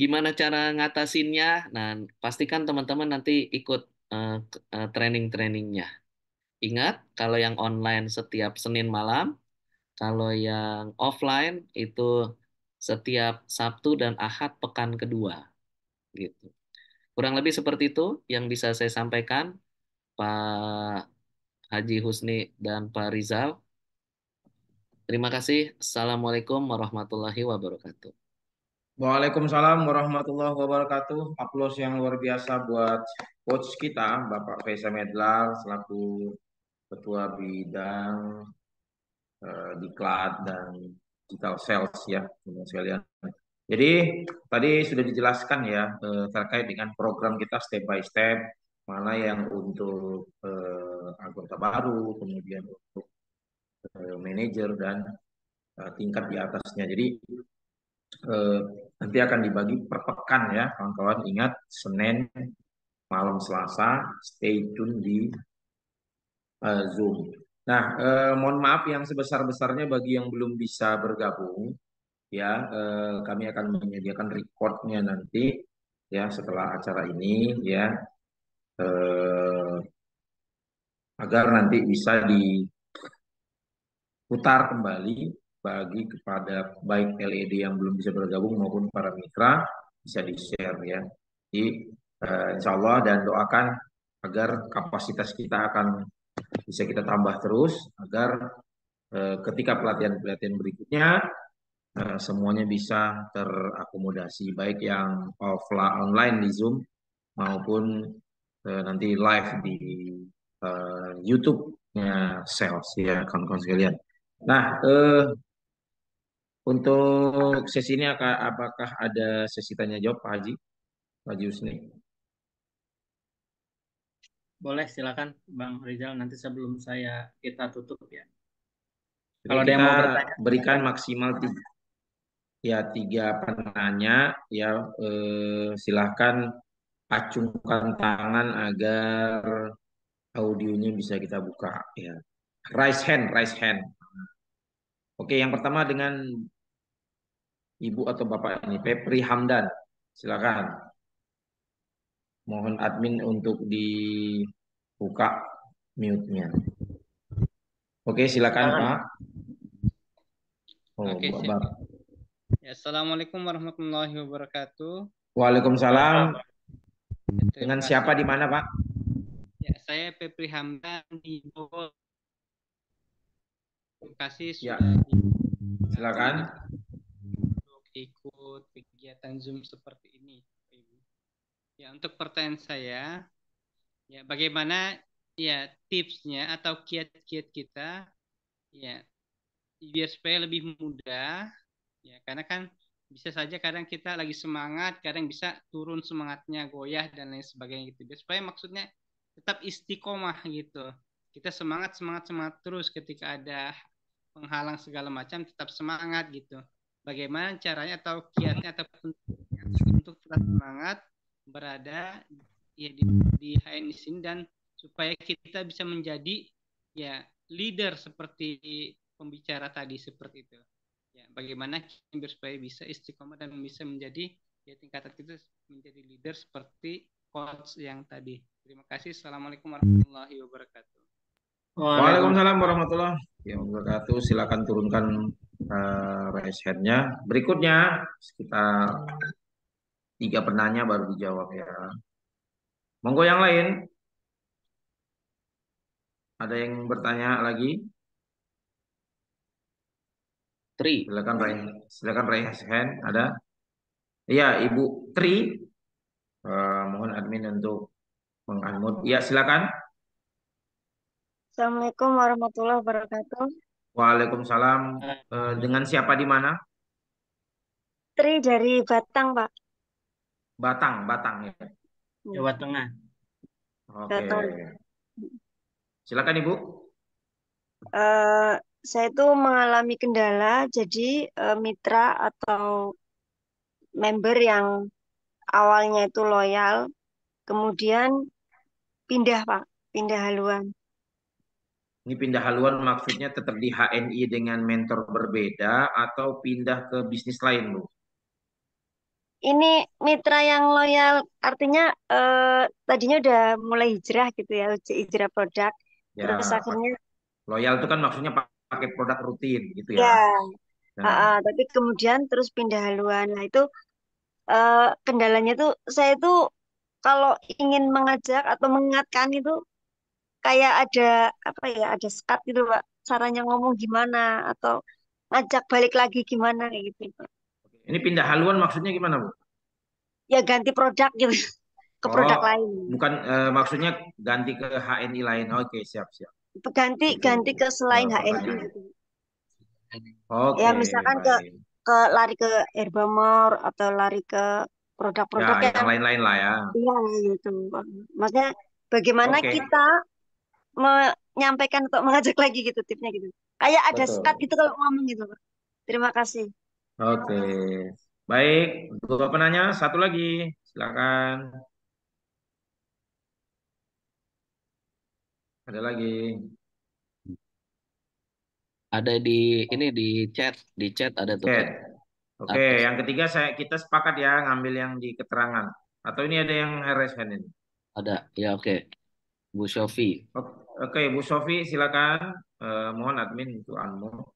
gimana cara ngatasinnya nah pastikan teman-teman nanti ikut uh, uh, training-trainingnya Ingat, kalau yang online setiap Senin malam, kalau yang offline itu setiap Sabtu dan Ahad pekan kedua. Gitu. Kurang lebih seperti itu yang bisa saya sampaikan, Pak Haji Husni dan Pak Rizal. Terima kasih. Assalamualaikum warahmatullahi wabarakatuh. Waalaikumsalam warahmatullahi wabarakatuh. Aplaus yang luar biasa buat coach kita, Bapak Faisal Medlar, selaku Ketua Bidang uh, Diklat dan Digital Sales ya, teman sekalian. Jadi tadi sudah dijelaskan ya uh, terkait dengan program kita step by step, mana yang untuk uh, anggota baru, kemudian untuk uh, manajer dan uh, tingkat di atasnya. Jadi uh, nanti akan dibagi per pekan ya, kawan-kawan. Ingat Senin malam Selasa, stay tune di uh, Zoom. Nah, eh, mohon maaf yang sebesar-besarnya bagi yang belum bisa bergabung, ya eh, kami akan menyediakan recordnya nanti, ya setelah acara ini, ya eh, agar nanti bisa diputar kembali bagi kepada baik LED yang belum bisa bergabung maupun para mitra bisa di share ya. Jadi eh, insya Allah dan doakan agar kapasitas kita akan bisa kita tambah terus agar eh, ketika pelatihan-pelatihan berikutnya eh, semuanya bisa terakomodasi baik yang offline online di Zoom maupun eh, nanti live di eh, YouTube-nya Sales ya kawan-kawan sekalian. Nah, eh, untuk sesi ini apakah ada sesi tanya jawab Pak Haji? Pak Haji Husni? Boleh silakan Bang Rizal nanti sebelum saya kita tutup ya. Jadi Kalau dia mau bertanya, berikan maksimal tiga, ya tiga penanya ya eh, silahkan acungkan tangan agar audionya bisa kita buka ya. Raise hand, raise hand. Oke, yang pertama dengan Ibu atau Bapak ini, Pepri Hamdan. Silakan. Mohon admin untuk dibuka mute-nya. Oke, silakan Pak. Oh, Oke, Bapak. Ya, Assalamualaikum warahmatullahi wabarakatuh. Waalaikumsalam. Dengan siapa di mana, Pak? Ya, saya Pepri Hamdan di Bogor. Terima kasih ya. sudah ya. Silakan. Untuk ikut kegiatan Zoom seperti ini. Ya, untuk pertanyaan saya, ya bagaimana ya tipsnya atau kiat-kiat kita ya biar supaya lebih mudah ya karena kan bisa saja kadang kita lagi semangat kadang bisa turun semangatnya goyah dan lain sebagainya gitu. Supaya maksudnya tetap istiqomah gitu. Kita semangat semangat semangat terus ketika ada penghalang segala macam tetap semangat gitu. Bagaimana caranya atau kiatnya atau untuk tetap semangat berada ya di, di HN sini dan supaya kita bisa menjadi ya leader seperti pembicara tadi seperti itu. Ya, bagaimana kita supaya bisa istiqomah dan bisa menjadi ya tingkatan kita menjadi leader seperti coach yang tadi. Terima kasih. Assalamualaikum warahmatullahi wabarakatuh. Waalaikumsalam warahmatullahi wabarakatuh. Silakan turunkan uh, raise hand-nya. Berikutnya sekitar Tiga penanya baru dijawab ya. Monggo yang lain. Ada yang bertanya lagi? Tri. Silakan Ray. Silakan Ray hand. Ada? Iya, Ibu Tri. Uh, mohon admin untuk mengunmute. Ya, silakan. Assalamualaikum warahmatullahi wabarakatuh. Waalaikumsalam. Uh, dengan siapa di mana? Tri dari Batang, Pak. Batang, Batang ya. Jawa Tengah. Oke. Silakan Ibu. Uh, saya itu mengalami kendala, jadi uh, mitra atau member yang awalnya itu loyal, kemudian pindah Pak, pindah haluan. Ini pindah haluan maksudnya tetap di HNI dengan mentor berbeda atau pindah ke bisnis lain, Bu? ini mitra yang loyal artinya eh, tadinya udah mulai hijrah gitu ya hijrah produk ya, terus akhirnya loyal itu kan maksudnya pakai produk rutin gitu ya, ya Nah, Ah, ah, tapi kemudian terus pindah haluan. Nah, itu eh, kendalanya tuh saya tuh kalau ingin mengajak atau mengingatkan itu kayak ada apa ya, ada sekat gitu, Pak. Caranya ngomong gimana atau ngajak balik lagi gimana kayak gitu, Pak. ini pindah haluan maksudnya gimana, Bu? Ya ganti produk gitu *laughs* ke produk Oh, lain. bukan eh, maksudnya ganti ke HNI lain. Oke, siap, siap. Ganti ganti ke selain HNI gitu. Oke, Ya misalkan ke baik. ke lari ke Herbamor atau lari ke produk-produk Ya, yang yang lain-lain lah ya. iya gitu. Maksudnya bagaimana Oke, kita menyampaikan atau mengajak lagi gitu tipnya gitu. Kayak ada sekat gitu kalau ngomong gitu. Terima kasih. Oke, baik. Untuk penanya, satu lagi. Silakan. Ada lagi. Ada di ini di chat, di chat ada tuh Chat. Oke, Atas yang ketiga saya kita sepakat ya ngambil yang di keterangan. Atau ini ada yang hand ini. ada. Ya oke. Bu Shofi. Oke, Bu Sofi silakan. Eh, mohon admin untuk unmute.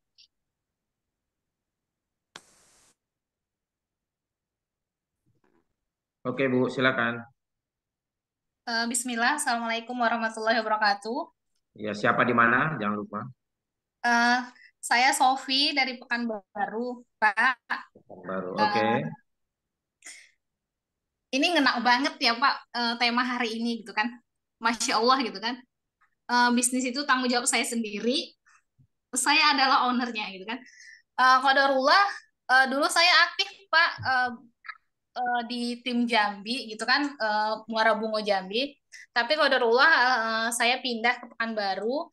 Oke, Bu, silakan. Eh, Bismillah, Assalamualaikum warahmatullahi wabarakatuh. Ya, siapa di mana? Jangan lupa. Eh, saya Sofi dari Pekanbaru, Pak. Baru. Eh, Oke. ini ngena banget ya Pak eh, tema hari ini gitu kan. Masya Allah gitu kan. Eh, bisnis itu tanggung jawab saya sendiri. Saya adalah ownernya gitu kan. Eh, Qadarullah, eh, dulu saya aktif Pak eh, eh, di tim Jambi gitu kan, eh, Muara Bungo Jambi. Tapi Qadarullah eh, saya pindah ke Pekanbaru.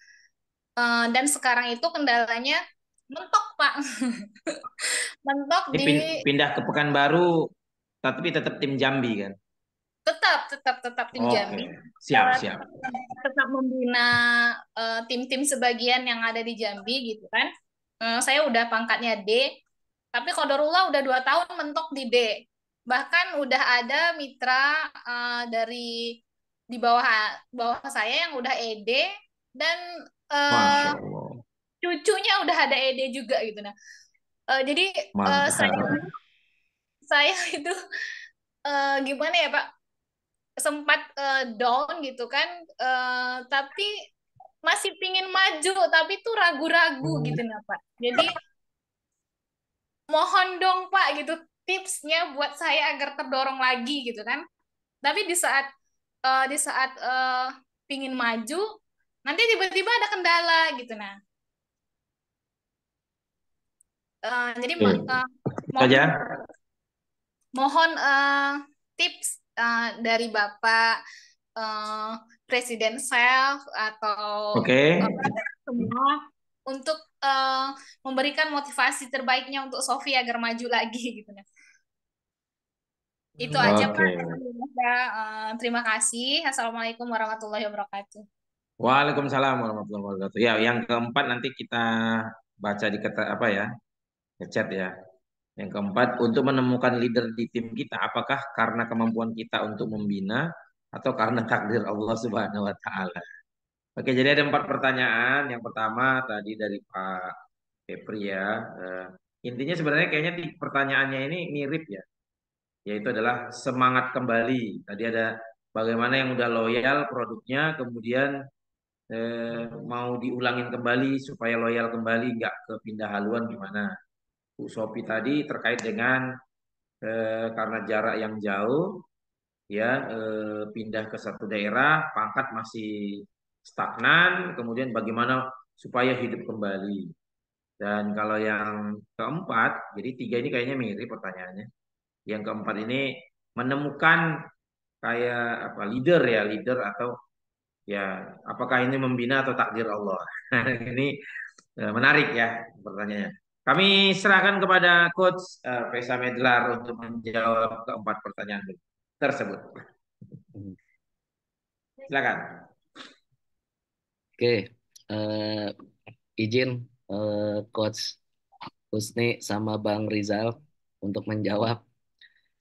Eh, dan sekarang itu kendalanya mentok Pak, *laughs* mentok di pin- pindah ke Pekanbaru, tapi tetap tim Jambi kan? tetap tetap tetap tim Oke, Jambi, siap, siap. tetap membina eh, tim-tim sebagian yang ada di Jambi gitu kan. Eh, saya udah pangkatnya D, tapi Qadarullah udah dua tahun mentok di D. Bahkan udah ada mitra eh, dari di bawah bawah saya yang udah ED dan Allah. cucunya udah ada ED juga gitu. Nah. Eh, jadi eh, saya saya *laughs* itu eh, gimana ya Pak? Sempat eh, down gitu kan eh, tapi masih pingin maju tapi tuh ragu-ragu gitu nah Pak. Jadi mohon dong Pak gitu tipsnya buat saya agar terdorong lagi gitu kan tapi di saat eh, di saat eh, pingin maju nanti tiba-tiba ada kendala gitu nah Eh, jadi eh, mohon saja. mohon eh, tips eh, dari Bapak eh, Presiden Self atau eh, semua untuk eh, memberikan motivasi terbaiknya untuk Sofi agar maju lagi *laughs* gitu nah. Itu aja. Pak. Eh, terima kasih. Assalamualaikum warahmatullahi wabarakatuh. Waalaikumsalam warahmatullahi wabarakatuh. Ya, yang keempat nanti kita baca di kata apa ya? Chat ya. Yang keempat, untuk menemukan leader di tim kita, apakah karena kemampuan kita untuk membina atau karena takdir Allah Subhanahu wa taala? Oke, jadi ada empat pertanyaan. Yang pertama tadi dari Pak Febri ya. Eh, intinya sebenarnya kayaknya pertanyaannya ini mirip ya, yaitu adalah semangat kembali. Tadi ada bagaimana yang udah loyal produknya, kemudian eh, mau diulangin kembali supaya loyal kembali, nggak ke pindah haluan gimana? Bu Sopi tadi terkait dengan eh, karena jarak yang jauh, ya eh, pindah ke satu daerah, pangkat masih stagnan, kemudian bagaimana supaya hidup kembali. Dan kalau yang keempat, jadi tiga ini kayaknya mirip pertanyaannya. Yang keempat ini menemukan kayak apa leader ya, leader atau ya apakah ini membina atau takdir Allah. *laughs* ini eh, menarik ya pertanyaannya. Kami serahkan kepada Coach uh, Pesa Medlar untuk menjawab keempat pertanyaan tersebut. Silakan. Oke, eh, izin eh, Coach Husni sama Bang Rizal untuk menjawab.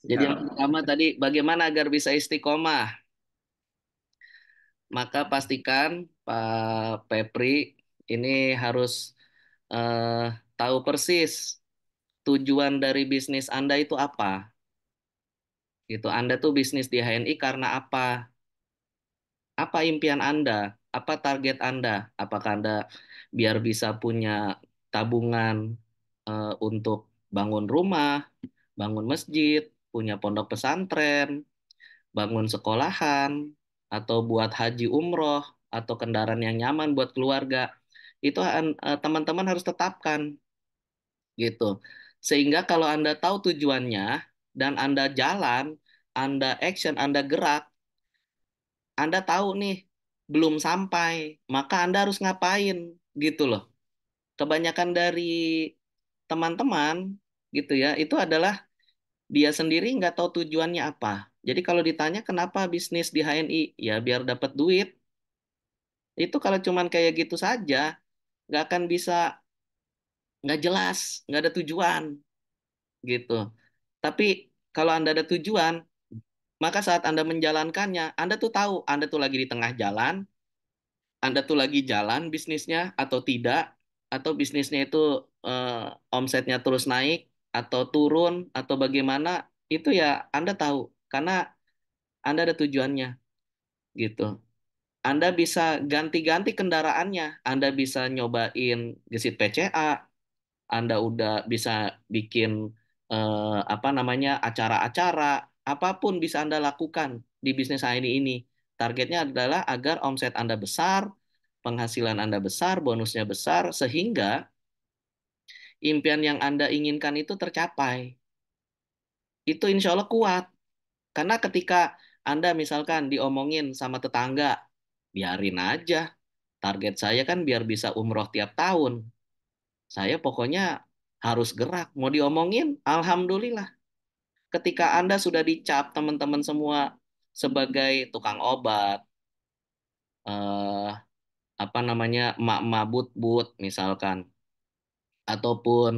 Jadi yang Siap. pertama tadi bagaimana agar bisa istiqomah? Maka pastikan Pak Pepri ini harus eh, tahu persis tujuan dari bisnis Anda itu apa? Gitu. Anda tuh bisnis di HNI karena apa? Apa impian Anda? Apa target Anda? Apakah Anda biar bisa punya tabungan eh, untuk bangun rumah, bangun masjid, punya pondok pesantren, bangun sekolahan, atau buat haji umroh, atau kendaraan yang nyaman buat keluarga? Itu eh, teman-teman harus tetapkan gitu. Sehingga kalau Anda tahu tujuannya dan Anda jalan, Anda action, Anda gerak, Anda tahu nih belum sampai, maka Anda harus ngapain gitu loh. Kebanyakan dari teman-teman gitu ya, itu adalah dia sendiri nggak tahu tujuannya apa. Jadi kalau ditanya kenapa bisnis di HNI, ya biar dapat duit. Itu kalau cuman kayak gitu saja, nggak akan bisa nggak jelas, nggak ada tujuan gitu. Tapi kalau Anda ada tujuan, maka saat Anda menjalankannya, Anda tuh tahu Anda tuh lagi di tengah jalan, Anda tuh lagi jalan bisnisnya atau tidak, atau bisnisnya itu eh, omsetnya terus naik atau turun atau bagaimana, itu ya Anda tahu karena Anda ada tujuannya gitu. Anda bisa ganti-ganti kendaraannya, Anda bisa nyobain gesit PCA, anda udah bisa bikin eh, apa namanya acara-acara, apa pun bisa Anda lakukan di bisnis ini ini. Targetnya adalah agar omset Anda besar, penghasilan Anda besar, bonusnya besar, sehingga impian yang Anda inginkan itu tercapai. Itu insya Allah kuat. Karena ketika Anda misalkan diomongin sama tetangga, biarin aja. Target saya kan biar bisa umroh tiap tahun. Saya pokoknya harus gerak. Mau diomongin, alhamdulillah. Ketika Anda sudah dicap teman-teman semua sebagai tukang obat, eh, apa namanya, mak-mak but-but misalkan, ataupun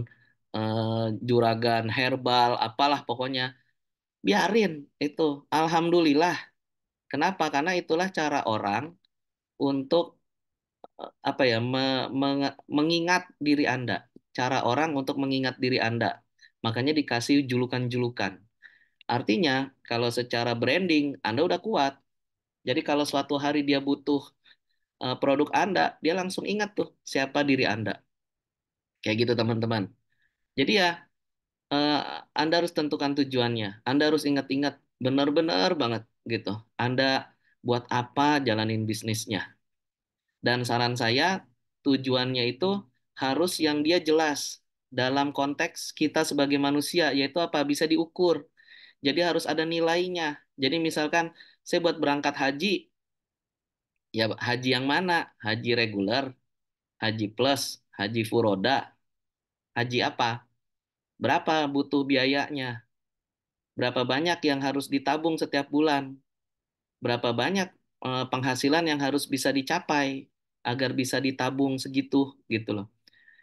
eh, juragan herbal, apalah pokoknya, biarin itu. Alhamdulillah. Kenapa? Karena itulah cara orang untuk apa ya me- menge- mengingat diri Anda, cara orang untuk mengingat diri Anda. Makanya dikasih julukan-julukan. Artinya, kalau secara branding Anda udah kuat. Jadi kalau suatu hari dia butuh eh, produk Anda, dia langsung ingat tuh siapa diri Anda. Kayak gitu teman-teman. Jadi ya eh, Anda harus tentukan tujuannya. Anda harus ingat-ingat benar-benar banget gitu. Anda buat apa jalanin bisnisnya. Dan saran saya, tujuannya itu harus yang dia jelas dalam konteks kita sebagai manusia, yaitu apa? Bisa diukur. Jadi harus ada nilainya. Jadi misalkan saya buat berangkat haji, ya haji yang mana? Haji reguler, haji plus, haji furoda, haji apa? Berapa butuh biayanya? Berapa banyak yang harus ditabung setiap bulan? Berapa banyak eh, penghasilan yang harus bisa dicapai agar bisa ditabung segitu gitu loh.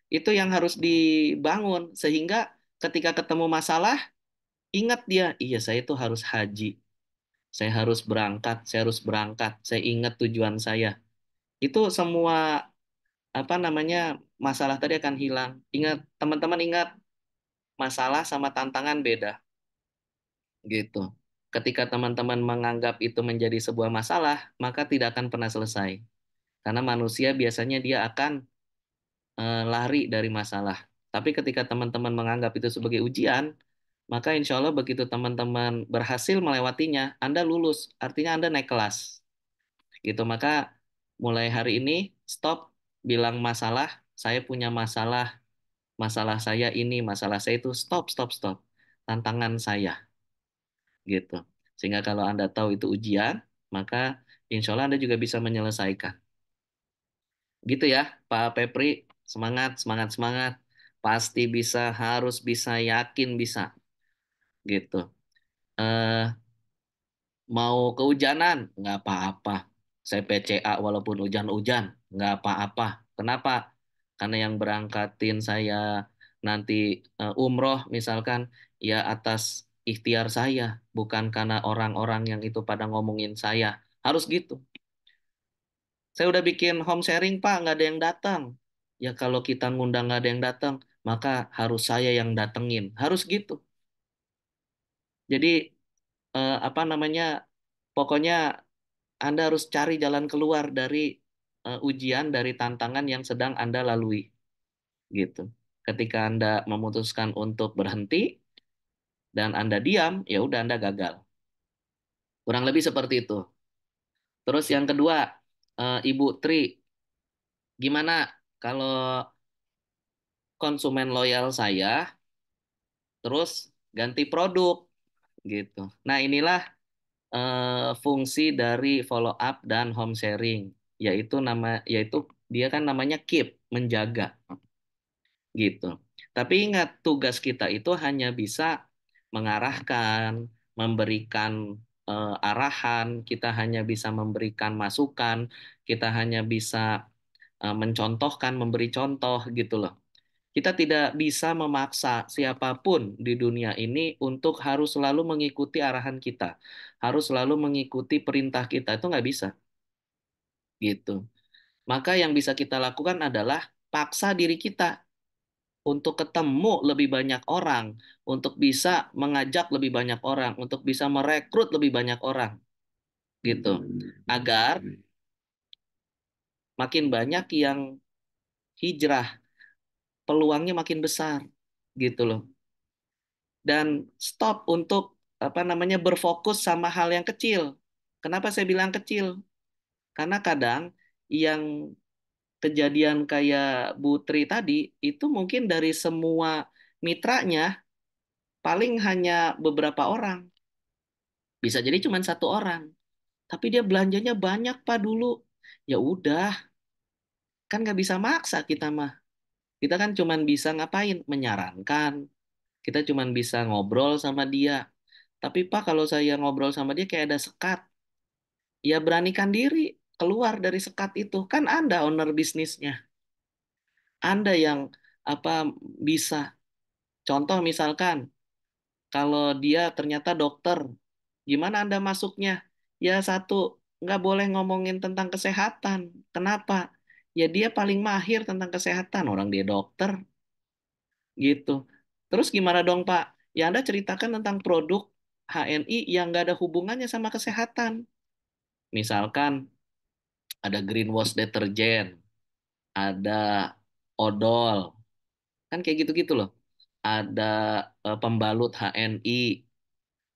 Itu yang harus dibangun sehingga ketika ketemu masalah ingat dia, iya saya itu harus haji. Saya harus berangkat, saya harus berangkat. Saya ingat tujuan saya. Itu semua apa namanya masalah tadi akan hilang. Ingat teman-teman ingat masalah sama tantangan beda. Gitu. Ketika teman-teman menganggap itu menjadi sebuah masalah, maka tidak akan pernah selesai. Karena manusia biasanya dia akan eh, lari dari masalah. Tapi ketika teman-teman menganggap itu sebagai ujian, maka insya Allah begitu teman-teman berhasil melewatinya, Anda lulus. Artinya Anda naik kelas. Gitu. Maka mulai hari ini stop bilang masalah, saya punya masalah, masalah saya ini, masalah saya itu, stop, stop, stop. Tantangan saya. Gitu. Sehingga kalau Anda tahu itu ujian, maka insya Allah Anda juga bisa menyelesaikan. Gitu ya, Pak Pepri. Semangat, semangat, semangat. Pasti bisa, harus bisa, yakin bisa. Gitu. Eh, mau kehujanan, nggak apa-apa. Saya PCA walaupun hujan-hujan, nggak apa-apa. Kenapa? Karena yang berangkatin saya nanti eh, umroh misalkan, ya atas ikhtiar saya, bukan karena orang-orang yang itu pada ngomongin saya. Harus gitu. Saya udah bikin home sharing, Pak, nggak ada yang datang. Ya kalau kita ngundang nggak ada yang datang, maka harus saya yang datengin. Harus gitu. Jadi eh, apa namanya? Pokoknya Anda harus cari jalan keluar dari eh, ujian, dari tantangan yang sedang Anda lalui. Gitu. Ketika Anda memutuskan untuk berhenti dan Anda diam, ya udah Anda gagal. Kurang lebih seperti itu. Terus yang kedua, eh, Ibu Tri, gimana kalau konsumen loyal saya terus ganti produk gitu. Nah, inilah eh, fungsi dari follow up dan home sharing, yaitu nama yaitu dia kan namanya keep, menjaga gitu. Tapi ingat tugas kita itu hanya bisa mengarahkan, memberikan eh, arahan, kita hanya bisa memberikan masukan, kita hanya bisa eh, mencontohkan, memberi contoh gitu loh. Kita tidak bisa memaksa siapa pun di dunia ini untuk harus selalu mengikuti arahan kita, harus selalu mengikuti perintah kita. Itu nggak bisa. Gitu. Maka yang bisa kita lakukan adalah paksa diri kita untuk ketemu lebih banyak orang, untuk bisa mengajak lebih banyak orang, untuk bisa merekrut lebih banyak orang. Gitu. Agar makin banyak yang hijrah peluangnya makin besar gitu loh. Dan stop untuk apa namanya berfokus sama hal yang kecil. Kenapa saya bilang kecil? Karena kadang yang kejadian kayak Bu Tri tadi itu mungkin dari semua mitranya paling hanya beberapa orang. Bisa jadi cuma satu orang. Tapi dia belanjanya banyak Pak dulu. Ya udah, kan nggak bisa maksa kita mah. Kita kan cuma bisa ngapain? Menyarankan. Kita cuma bisa ngobrol sama dia. Tapi Pak, kalau saya ngobrol sama dia kayak ada sekat. Ya beranikan diri keluar dari sekat itu. Kan Anda owner bisnisnya. Anda yang apa bisa. Contoh misalkan, kalau dia ternyata dokter, gimana Anda masuknya? Ya satu, nggak boleh ngomongin tentang kesehatan. Kenapa? Ya dia paling mahir tentang kesehatan. Orang dia dokter. Gitu. Terus gimana dong Pak? Ya Anda ceritakan tentang produk HNI yang nggak ada hubungannya sama kesehatan. Misalkan ada green wash deterjen, ada odol, kan kayak gitu-gitu loh. Ada uh, pembalut HNI,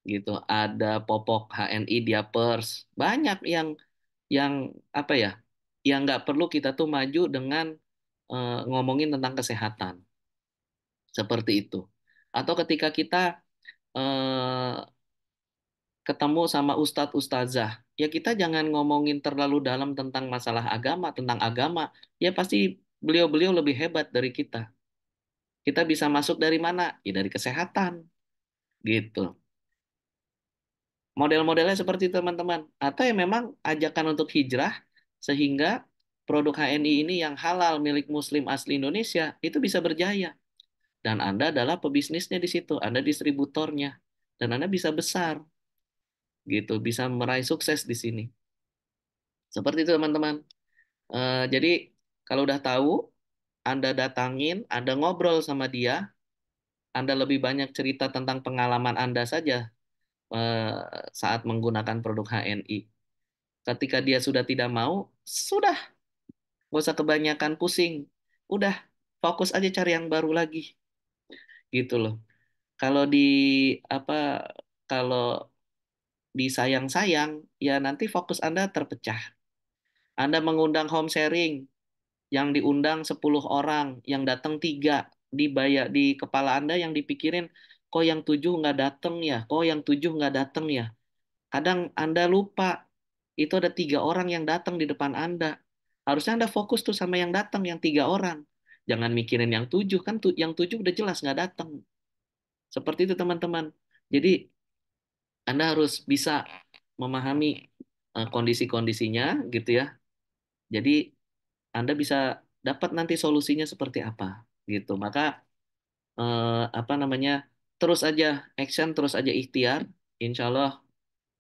gitu. Ada popok HNI diapers, banyak yang yang apa ya, yang nggak perlu kita tuh maju dengan uh, ngomongin tentang kesehatan, seperti itu. Atau ketika kita uh, ketemu sama ustadz ustazah ya kita jangan ngomongin terlalu dalam tentang masalah agama tentang agama. Ya pasti beliau-beliau lebih hebat dari kita. Kita bisa masuk dari mana? Ya dari kesehatan. Gitu. Model-modelnya seperti teman-teman. Atau ya memang ajakan untuk hijrah sehingga produk HNI ini yang halal milik muslim asli Indonesia itu bisa berjaya. Dan Anda adalah pebisnisnya di situ. Anda distributornya. Dan Anda bisa besar gitu bisa meraih sukses di sini. Seperti itu teman-teman. Uh, jadi kalau udah tahu anda datangin anda ngobrol sama dia anda lebih banyak cerita tentang pengalaman anda saja uh, saat menggunakan produk HNI ketika dia sudah tidak mau sudah. Gak usah kebanyakan pusing. Udah fokus aja cari yang baru lagi. Gitu loh. Kalau di apa kalau disayang-sayang, ya nanti fokus Anda terpecah. Anda mengundang home sharing, yang diundang 10 orang, yang datang tiga, dibayar di kepala Anda yang dipikirin, kok yang tujuh nggak datang ya, kok yang tujuh nggak datang ya. Kadang Anda lupa, itu ada tiga orang yang datang di depan Anda. Harusnya Anda fokus tuh sama yang datang, yang tiga orang. Jangan mikirin yang tujuh, kan tu yang tujuh udah jelas nggak datang. Seperti itu teman-teman. Jadi anda harus bisa memahami uh, kondisi-kondisinya gitu ya. Jadi Anda bisa dapat nanti solusinya seperti apa gitu. Maka uh, apa namanya? terus aja action, terus aja ikhtiar, insya Allah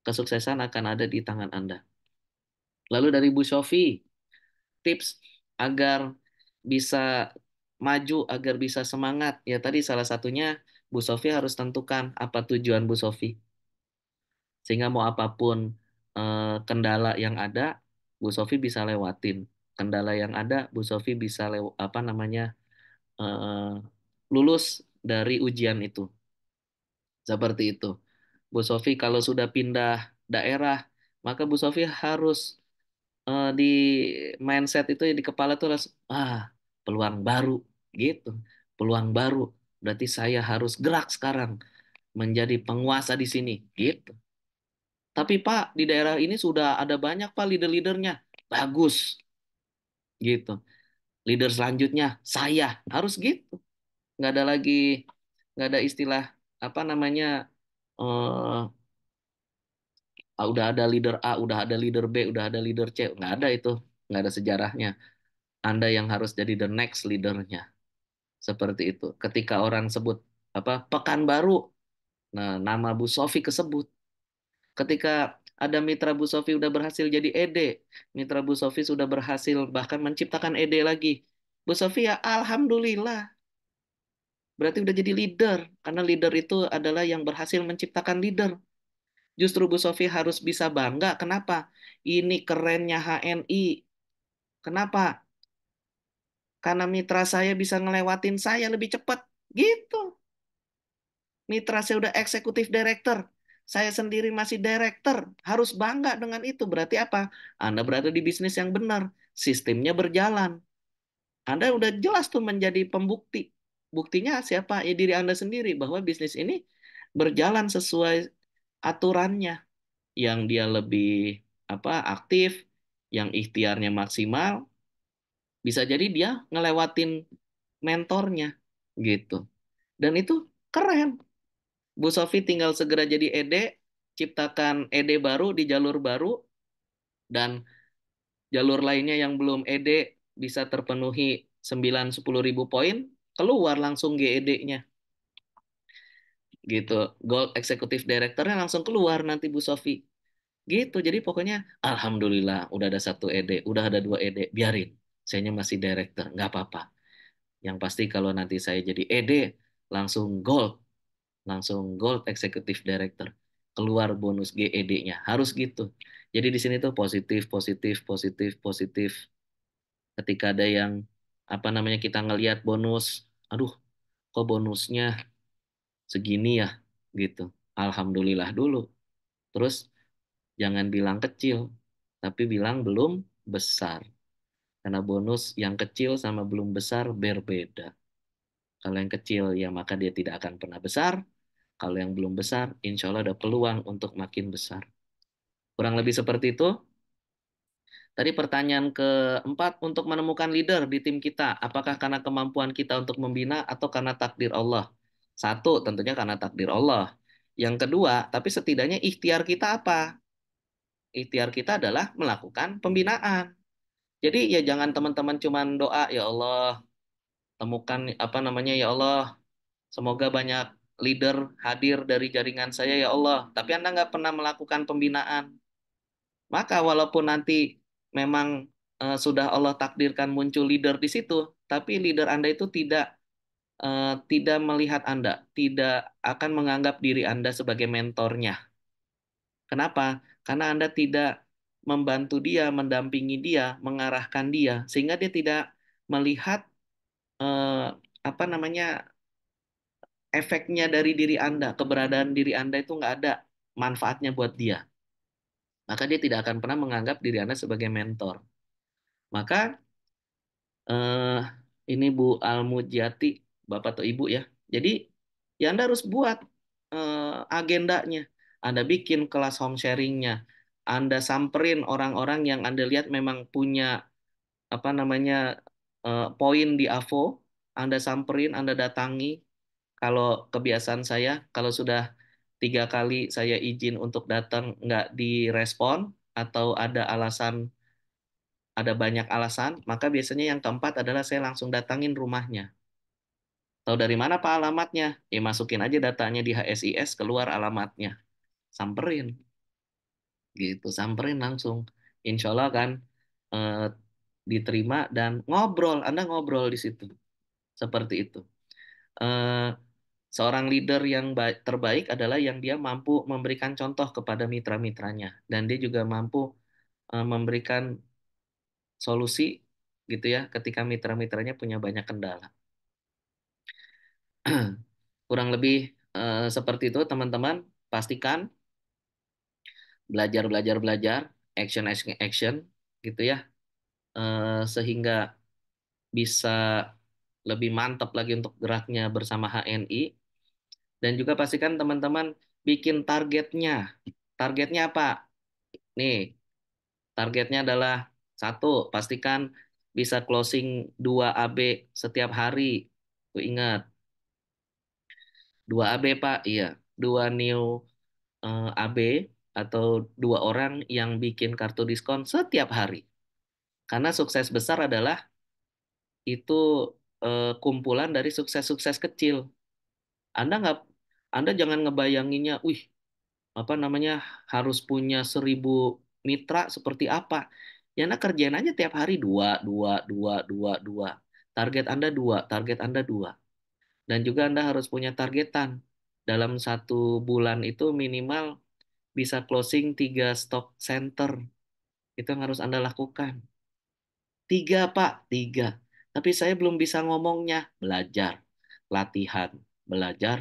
kesuksesan akan ada di tangan Anda. Lalu dari Bu Sofi, tips agar bisa maju agar bisa semangat? Ya tadi salah satunya Bu Sofi harus tentukan apa tujuan Bu Sofi. Sehingga mau apa pun eh, kendala yang ada, Bu Sofi bisa lewatin. Kendala yang ada, Bu Sofi bisa lew apa namanya eh, lulus dari ujian itu. Seperti itu. Bu Sofi kalau sudah pindah daerah, maka Bu Sofi harus eh, di mindset itu di kepala tuh harus ah peluang baru gitu. Peluang baru. Berarti saya harus gerak sekarang menjadi penguasa di sini gitu. Tapi Pak, di daerah ini sudah ada banyak Pak leader-leadernya. Bagus gitu. Leader selanjutnya saya harus gitu. Nggak ada lagi nggak ada istilah apa namanya ah, udah ada leader A, udah ada leader B, udah ada leader C, nggak ada itu, nggak ada sejarahnya. Anda yang harus jadi the next leadernya, seperti itu. Ketika orang sebut apa Pekanbaru, nah nama Bu Sofi kesebut. Ketika ada Mitra Bu Sofi udah berhasil jadi ED, Mitra Bu Sofi sudah berhasil bahkan menciptakan ED lagi. Bu Sofi ya Alhamdulillah, berarti udah jadi leader, karena leader itu adalah yang berhasil menciptakan leader. Justru Bu Sofi harus bisa bangga. Kenapa? Ini kerennya HNI. Kenapa? Karena mitra saya bisa ngelewatin saya lebih cepat. Gitu. Mitra saya udah eksekutif director. Saya sendiri masih director. Harus bangga dengan itu. Berarti apa? Anda berada di bisnis yang benar. Sistemnya berjalan. Anda udah jelas tuh menjadi pembukti. Buktinya siapa? Ya diri Anda sendiri. Bahwa bisnis ini berjalan sesuai aturannya yang dia lebih apa aktif, yang ikhtiarnya maksimal, bisa jadi dia ngelewatin mentornya gitu. Dan itu keren. Bu Sofi tinggal segera jadi ED, ciptakan ED baru di jalur baru, dan jalur lainnya yang belum ED bisa terpenuhi 9-10 ribu poin, keluar langsung GED-nya gitu. Gold Executive Directornya langsung keluar nanti Bu Sofi. Gitu. Jadi pokoknya alhamdulillah udah ada satu ED, udah ada dua ED, biarin. Sayanya masih director, nggak apa-apa. Yang pasti kalau nanti saya jadi ED, langsung gold. Langsung gold executive director. Keluar bonus GED-nya. Harus gitu. Jadi di sini tuh positif, positif, positif, positif. Ketika ada yang apa namanya kita ngelihat bonus, aduh, kok bonusnya segini ya gitu. Alhamdulillah dulu. Terus jangan bilang kecil, tapi bilang belum besar. Karena bonus yang kecil sama belum besar berbeda. Kalau yang kecil ya maka dia tidak akan pernah besar. Kalau yang belum besar, insya Allah ada peluang untuk makin besar. Kurang lebih seperti itu. Tadi pertanyaan keempat, untuk menemukan leader di tim kita, apakah karena kemampuan kita untuk membina atau karena takdir Allah? Satu, tentunya karena takdir Allah. Yang kedua, tapi setidaknya ikhtiar kita apa? Ikhtiar kita adalah melakukan pembinaan. Jadi ya jangan teman-teman cuman doa, ya Allah, temukan apa namanya ya Allah, semoga banyak leader hadir dari jaringan saya ya Allah. Tapi Anda nggak pernah melakukan pembinaan. Maka walaupun nanti memang uh, sudah Allah takdirkan muncul leader di situ, tapi leader Anda itu tidak uh, tidak melihat Anda, tidak akan menganggap diri Anda sebagai mentornya. Kenapa? Karena Anda tidak membantu dia, mendampingi dia, mengarahkan dia, sehingga dia tidak melihat uh, apa namanya efeknya dari diri Anda, keberadaan diri Anda itu nggak ada manfaatnya buat dia. Maka dia tidak akan pernah menganggap diri Anda sebagai mentor. Maka eh, ini Bu Almujati, Bapak atau Ibu ya. Jadi ya Anda harus buat eh, agendanya. Anda bikin kelas home sharingnya. Anda samperin orang-orang yang Anda lihat memang punya apa namanya eh, poin di AVO. Anda samperin, Anda datangi. Kalau kebiasaan saya, kalau sudah tiga kali saya izin untuk datang nggak direspon atau ada alasan ada banyak alasan, maka biasanya yang keempat adalah saya langsung datangin rumahnya. Tahu dari mana Pak alamatnya? Ya masukin aja datanya di HSIS, keluar alamatnya. Samperin. Gitu, samperin langsung. Insya Allah kan eh, diterima dan ngobrol. Anda ngobrol di situ. Seperti itu. Eh, seorang leader yang terbaik adalah yang dia mampu memberikan contoh kepada mitra-mitranya dan dia juga mampu eh, memberikan solusi gitu ya ketika mitra-mitranya punya banyak kendala. *clears throat* Kurang lebih eh, seperti itu teman-teman, pastikan belajar belajar belajar, action action action gitu ya. Eh, sehingga bisa lebih mantap lagi untuk geraknya bersama HNI. Dan juga pastikan teman-teman bikin targetnya. Targetnya apa? Nih, targetnya adalah satu, pastikan bisa closing 2 AB setiap hari. Tuh ingat. 2 AB, Pak. Iya, 2 new uh, eh, AB atau dua orang yang bikin kartu diskon setiap hari. Karena sukses besar adalah itu uh, kumpulan dari sukses-sukses kecil. Anda nggak, Anda jangan ngebayanginnya, wih, apa namanya harus punya seribu mitra seperti apa. Ya Anda kerjain aja tiap hari dua, dua, dua, dua, dua. Target Anda dua, target Anda dua. Dan juga Anda harus punya targetan. Dalam satu bulan itu minimal bisa closing tiga stock center. Itu yang harus Anda lakukan. Tiga, Pak. Tiga. Tapi saya belum bisa ngomongnya. Belajar. Latihan. Belajar.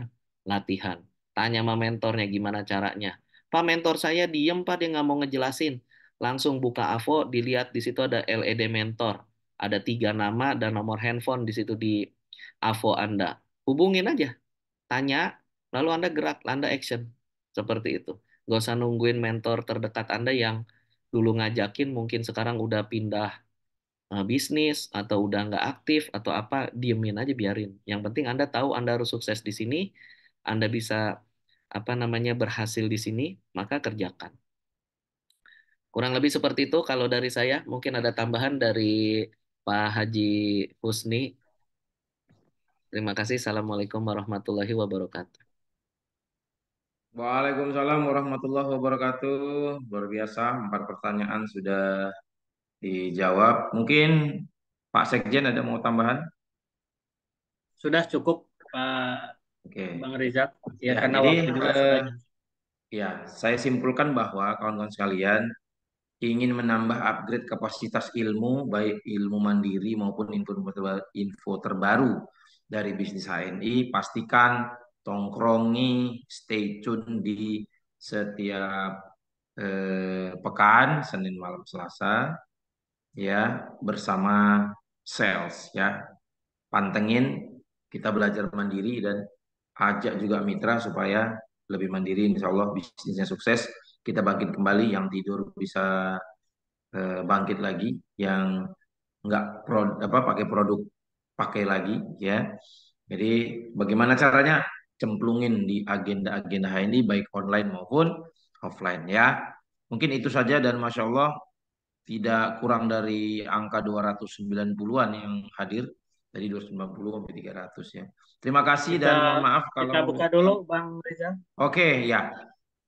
Latihan. Tanya sama mentornya gimana caranya. Pak, mentor saya diem, Pak. Dia nggak mau ngejelasin. Langsung buka AVO, dilihat di situ ada LED mentor. Ada tiga nama dan nomor handphone di situ di AVO Anda. Hubungin aja. Tanya, lalu Anda gerak, Anda action. Seperti itu. Gak usah nungguin mentor terdekat Anda yang dulu ngajakin, mungkin sekarang udah pindah uh, bisnis atau udah nggak aktif atau apa, diemin aja biarin. Yang penting Anda tahu Anda harus sukses di sini, Anda bisa apa namanya berhasil di sini, maka kerjakan. Kurang lebih seperti itu kalau dari saya. Mungkin ada tambahan dari Pak Haji Husni. Terima kasih. Assalamualaikum warahmatullahi wabarakatuh. Waalaikumsalam warahmatullahi wabarakatuh. Luar biasa, empat pertanyaan sudah dijawab. Mungkin Pak Sekjen ada mau tambahan? Sudah cukup Pak Oke. Bang Rizak. Ya, ya karena jadi, waktu juga eh, Ya, saya simpulkan bahwa kawan-kawan sekalian ingin menambah upgrade kapasitas ilmu, baik ilmu mandiri maupun info, info terbaru dari bisnis HNI, pastikan tongkrongi, stay tune di setiap eh, pekan Senin malam Selasa ya bersama sales ya pantengin kita belajar mandiri dan ajak juga mitra supaya lebih mandiri. Insya Allah bisnisnya sukses kita bangkit kembali yang tidur bisa eh, bangkit lagi yang nggak pro, apa pakai produk pakai lagi ya. Jadi bagaimana caranya? Cemplungin di agenda-agenda ini baik online maupun offline ya. Mungkin itu saja dan masya Allah tidak kurang dari angka 290-an yang hadir dari 290 sampai 300 ya. Terima kasih kita, dan mohon maaf kalau kita buka dulu Bang Reza. Oke, ya.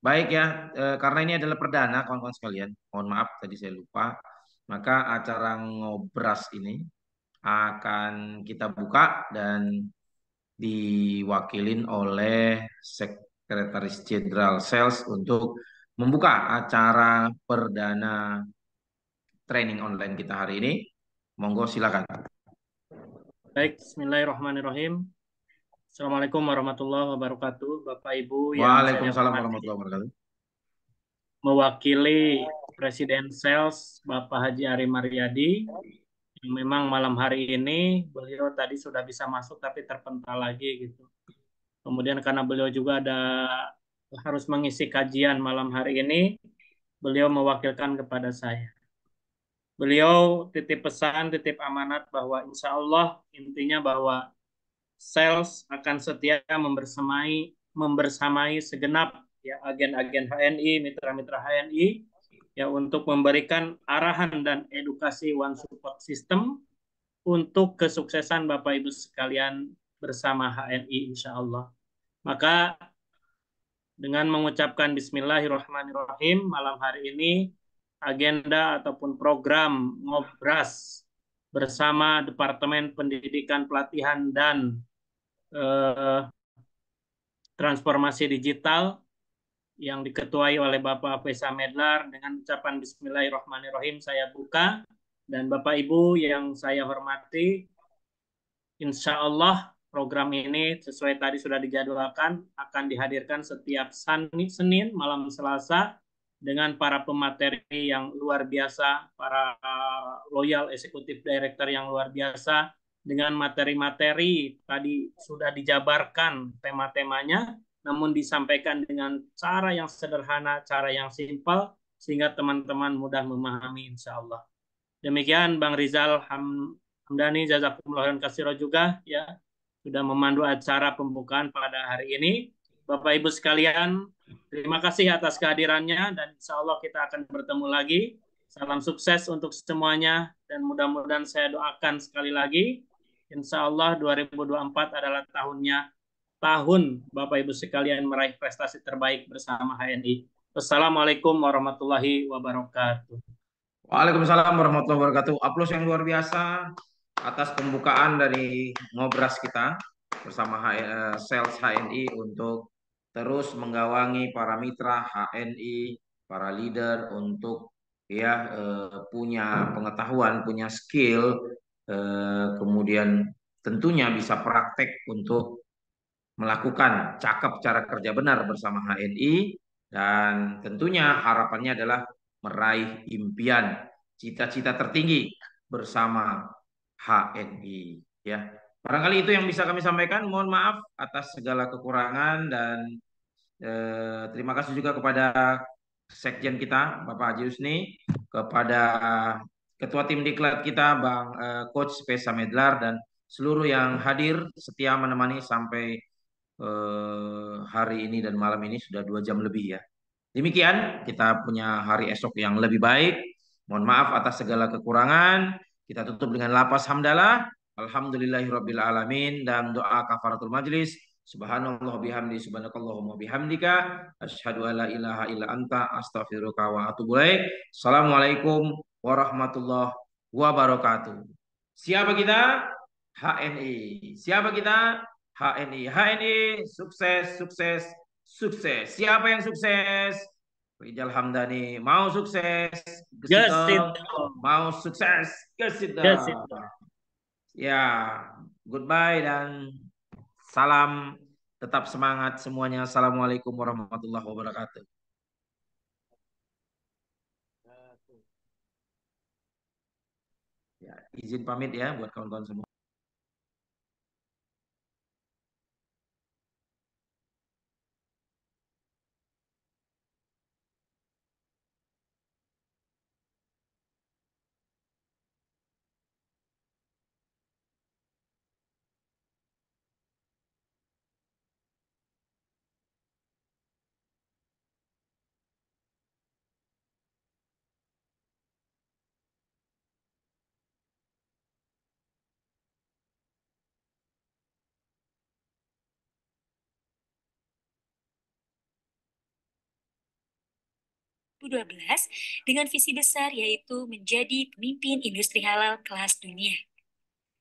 Baik ya, e, karena ini adalah perdana kawan-kawan sekalian. Mohon maaf tadi saya lupa. Maka acara ngobras ini akan kita buka dan diwakilin oleh Sekretaris Jenderal Sales untuk membuka acara perdana training online kita hari ini. Monggo silakan. Baik, Bismillahirrahmanirrahim. Assalamualaikum warahmatullahi wabarakatuh, Bapak Ibu. Waalaikumsalam warahmatullahi wabarakatuh. Mewakili Presiden Sales Bapak Haji Ari Mariadi, yang memang malam hari ini beliau tadi sudah bisa masuk tapi terpental lagi gitu. Kemudian karena beliau juga ada harus mengisi kajian malam hari ini, beliau mewakilkan kepada saya beliau titip pesan, titip amanat bahwa insya Allah intinya bahwa sales akan setia membersamai membersamai segenap ya agen-agen HNI, mitra-mitra HNI ya untuk memberikan arahan dan edukasi one support system untuk kesuksesan Bapak Ibu sekalian bersama HNI insya Allah. Maka dengan mengucapkan Bismillahirrahmanirrahim malam hari ini agenda ataupun program ngobras bersama Departemen Pendidikan Pelatihan dan eh, Transformasi Digital yang diketuai oleh Bapak Faisal Medlar dengan ucapan Bismillahirrahmanirrahim saya buka dan Bapak Ibu yang saya hormati Insya Allah program ini sesuai tadi sudah dijadwalkan akan dihadirkan setiap Senin malam Selasa dengan para pemateri yang luar biasa, para loyal eksekutif director yang luar biasa, dengan materi-materi tadi sudah dijabarkan tema-temanya, namun disampaikan dengan cara yang sederhana, cara yang simpel, sehingga teman-teman mudah memahami insya Allah. Demikian Bang Rizal Hamdani, Jazakumullah dan Kasiro juga ya sudah memandu acara pembukaan pada hari ini. Bapak Ibu sekalian, terima kasih atas kehadirannya dan insya Allah kita akan bertemu lagi. Salam sukses untuk semuanya dan mudah-mudahan saya doakan sekali lagi. Insya Allah 2024 adalah tahunnya tahun Bapak Ibu sekalian meraih prestasi terbaik bersama HNI. Wassalamualaikum warahmatullahi wabarakatuh. Waalaikumsalam warahmatullahi wabarakatuh. Aplaus yang luar biasa atas pembukaan dari ngobras kita bersama eh, sales HNI untuk terus menggawangi para mitra HNI, para leader untuk ya eh, punya pengetahuan, punya skill, eh, kemudian tentunya bisa praktek untuk melakukan cakap cara kerja benar bersama HNI dan tentunya harapannya adalah meraih impian cita-cita tertinggi bersama HNI ya Barangkali itu yang bisa kami sampaikan. Mohon maaf atas segala kekurangan dan eh, terima kasih juga kepada sekjen kita Bapak Haji Husni, kepada ketua tim diklat kita Bang eh, Coach Pesa Medlar dan seluruh yang hadir setia menemani sampai eh, hari ini dan malam ini sudah dua jam lebih ya. Demikian kita punya hari esok yang lebih baik. Mohon maaf atas segala kekurangan. Kita tutup dengan lapas hamdalah. Alhamdulillahirabbil alamin dan doa kafaratul majlis. Subhanallah bihamdi subhanakallahumma bihamdika asyhadu alla ilaha illa anta astaghfiruka wa atubu ilaik. Assalamualaikum warahmatullahi wabarakatuh. Siapa kita? HNI. Siapa kita? HNI. HNI sukses, sukses, sukses. Siapa yang sukses? Rijal Hamdani mau sukses. Gesito. Mau sukses. Gesito. Ya, goodbye dan salam tetap semangat semuanya. Assalamualaikum warahmatullahi wabarakatuh. Ya, izin pamit ya buat kawan-kawan semua. Dengan visi besar yaitu menjadi pemimpin industri halal kelas dunia.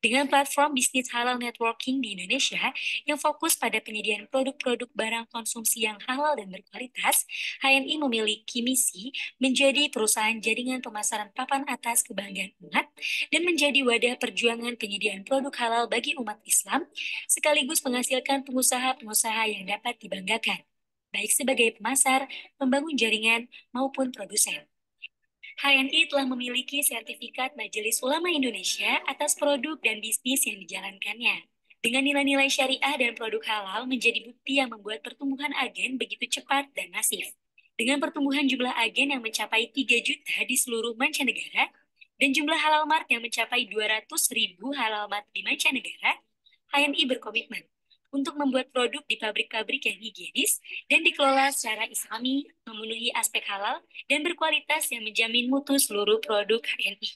Dengan platform bisnis halal networking di Indonesia yang fokus pada penyediaan produk-produk barang konsumsi yang halal dan berkualitas, HNI memiliki misi menjadi perusahaan jaringan pemasaran papan atas kebanggaan umat dan menjadi wadah perjuangan penyediaan produk halal bagi umat Islam, sekaligus menghasilkan pengusaha-pengusaha yang dapat dibanggakan baik sebagai pemasar, pembangun jaringan, maupun produsen. HNI telah memiliki sertifikat Majelis Ulama Indonesia atas produk dan bisnis yang dijalankannya. Dengan nilai-nilai syariah dan produk halal menjadi bukti yang membuat pertumbuhan agen begitu cepat dan masif. Dengan pertumbuhan jumlah agen yang mencapai 3 juta di seluruh mancanegara, dan jumlah halal mart yang mencapai 200 ribu halal mart di mancanegara, HNI berkomitmen untuk membuat produk di pabrik-pabrik yang higienis dan dikelola secara islami, memenuhi aspek halal, dan berkualitas yang menjamin mutu seluruh produk HNI.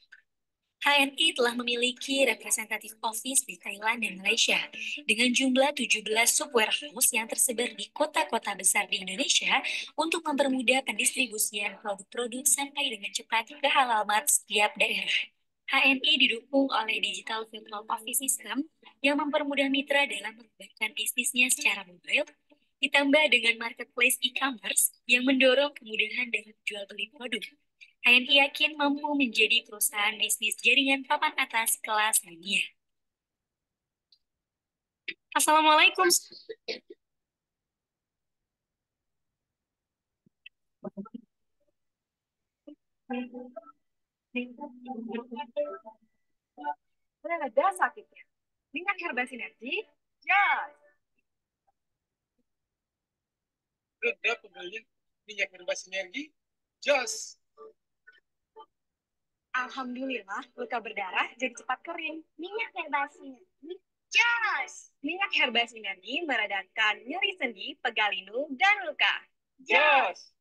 HNI telah memiliki representatif office di Thailand dan Malaysia dengan jumlah 17 sub warehouse yang tersebar di kota-kota besar di Indonesia untuk mempermudah pendistribusian produk-produk sampai dengan cepat ke halal mart setiap daerah. HNI didukung oleh Digital Virtual Office System yang mempermudah mitra dalam mengembangkan bisnisnya secara mobile, ditambah dengan marketplace e-commerce yang mendorong kemudahan dalam jual beli produk. HNI yakin mampu menjadi perusahaan bisnis jaringan papan atas kelas dunia. Assalamualaikum. Reda sakitnya. Minyak herba sinergi, jas. Reda pegalnya minyak herba sinergi, jas. Alhamdulillah, luka berdarah jadi cepat kering. Minyak herba sinergi, jas. Minyak herba sinergi meredakan nyeri sendi, pegalinu, dan luka. Jas.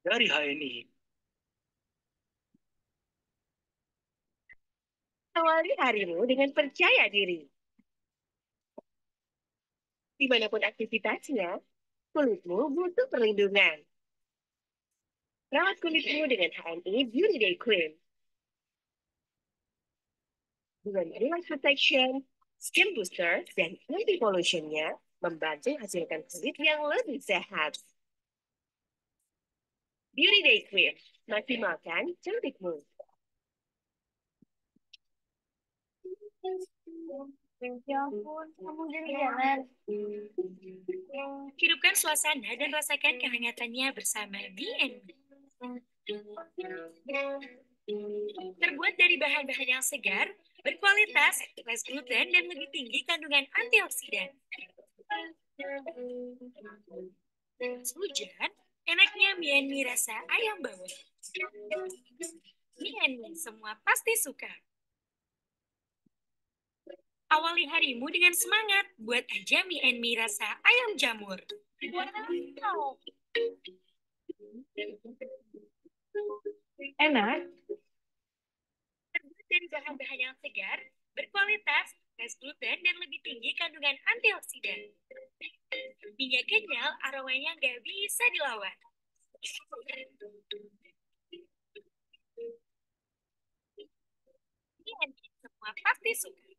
Dari HNI, Awali harimu dengan percaya diri. Di mana pun aktivitasnya, kulitmu butuh perlindungan. Rawat kulitmu dengan HNI Beauty Day Cream. Dengan Relax Protection, Skin Booster, dan Anti-Pollution-nya, membantu hasilkan kulit yang lebih sehat. Beauty Day Cream, maksimalkan cantikmu. Ya ampun, kamu jadi jalan. Hidupkan suasana dan rasakan kehangatannya bersama B&B. Terbuat dari bahan-bahan yang segar, berkualitas, less gluten, dan lebih tinggi kandungan antioksidan. Hujan, enaknya mie and mie rasa ayam bawang. Mie mie, semua pasti suka. Awali harimu dengan semangat. Buat aja mie and mie rasa ayam jamur. Enak. Dari bahan-bahan yang segar, berkualitas, less gluten, dan lebih tinggi kandungan antioksidan. Minyak kenyal, aromanya nggak bisa dilawan. Mie, semua pasti suka.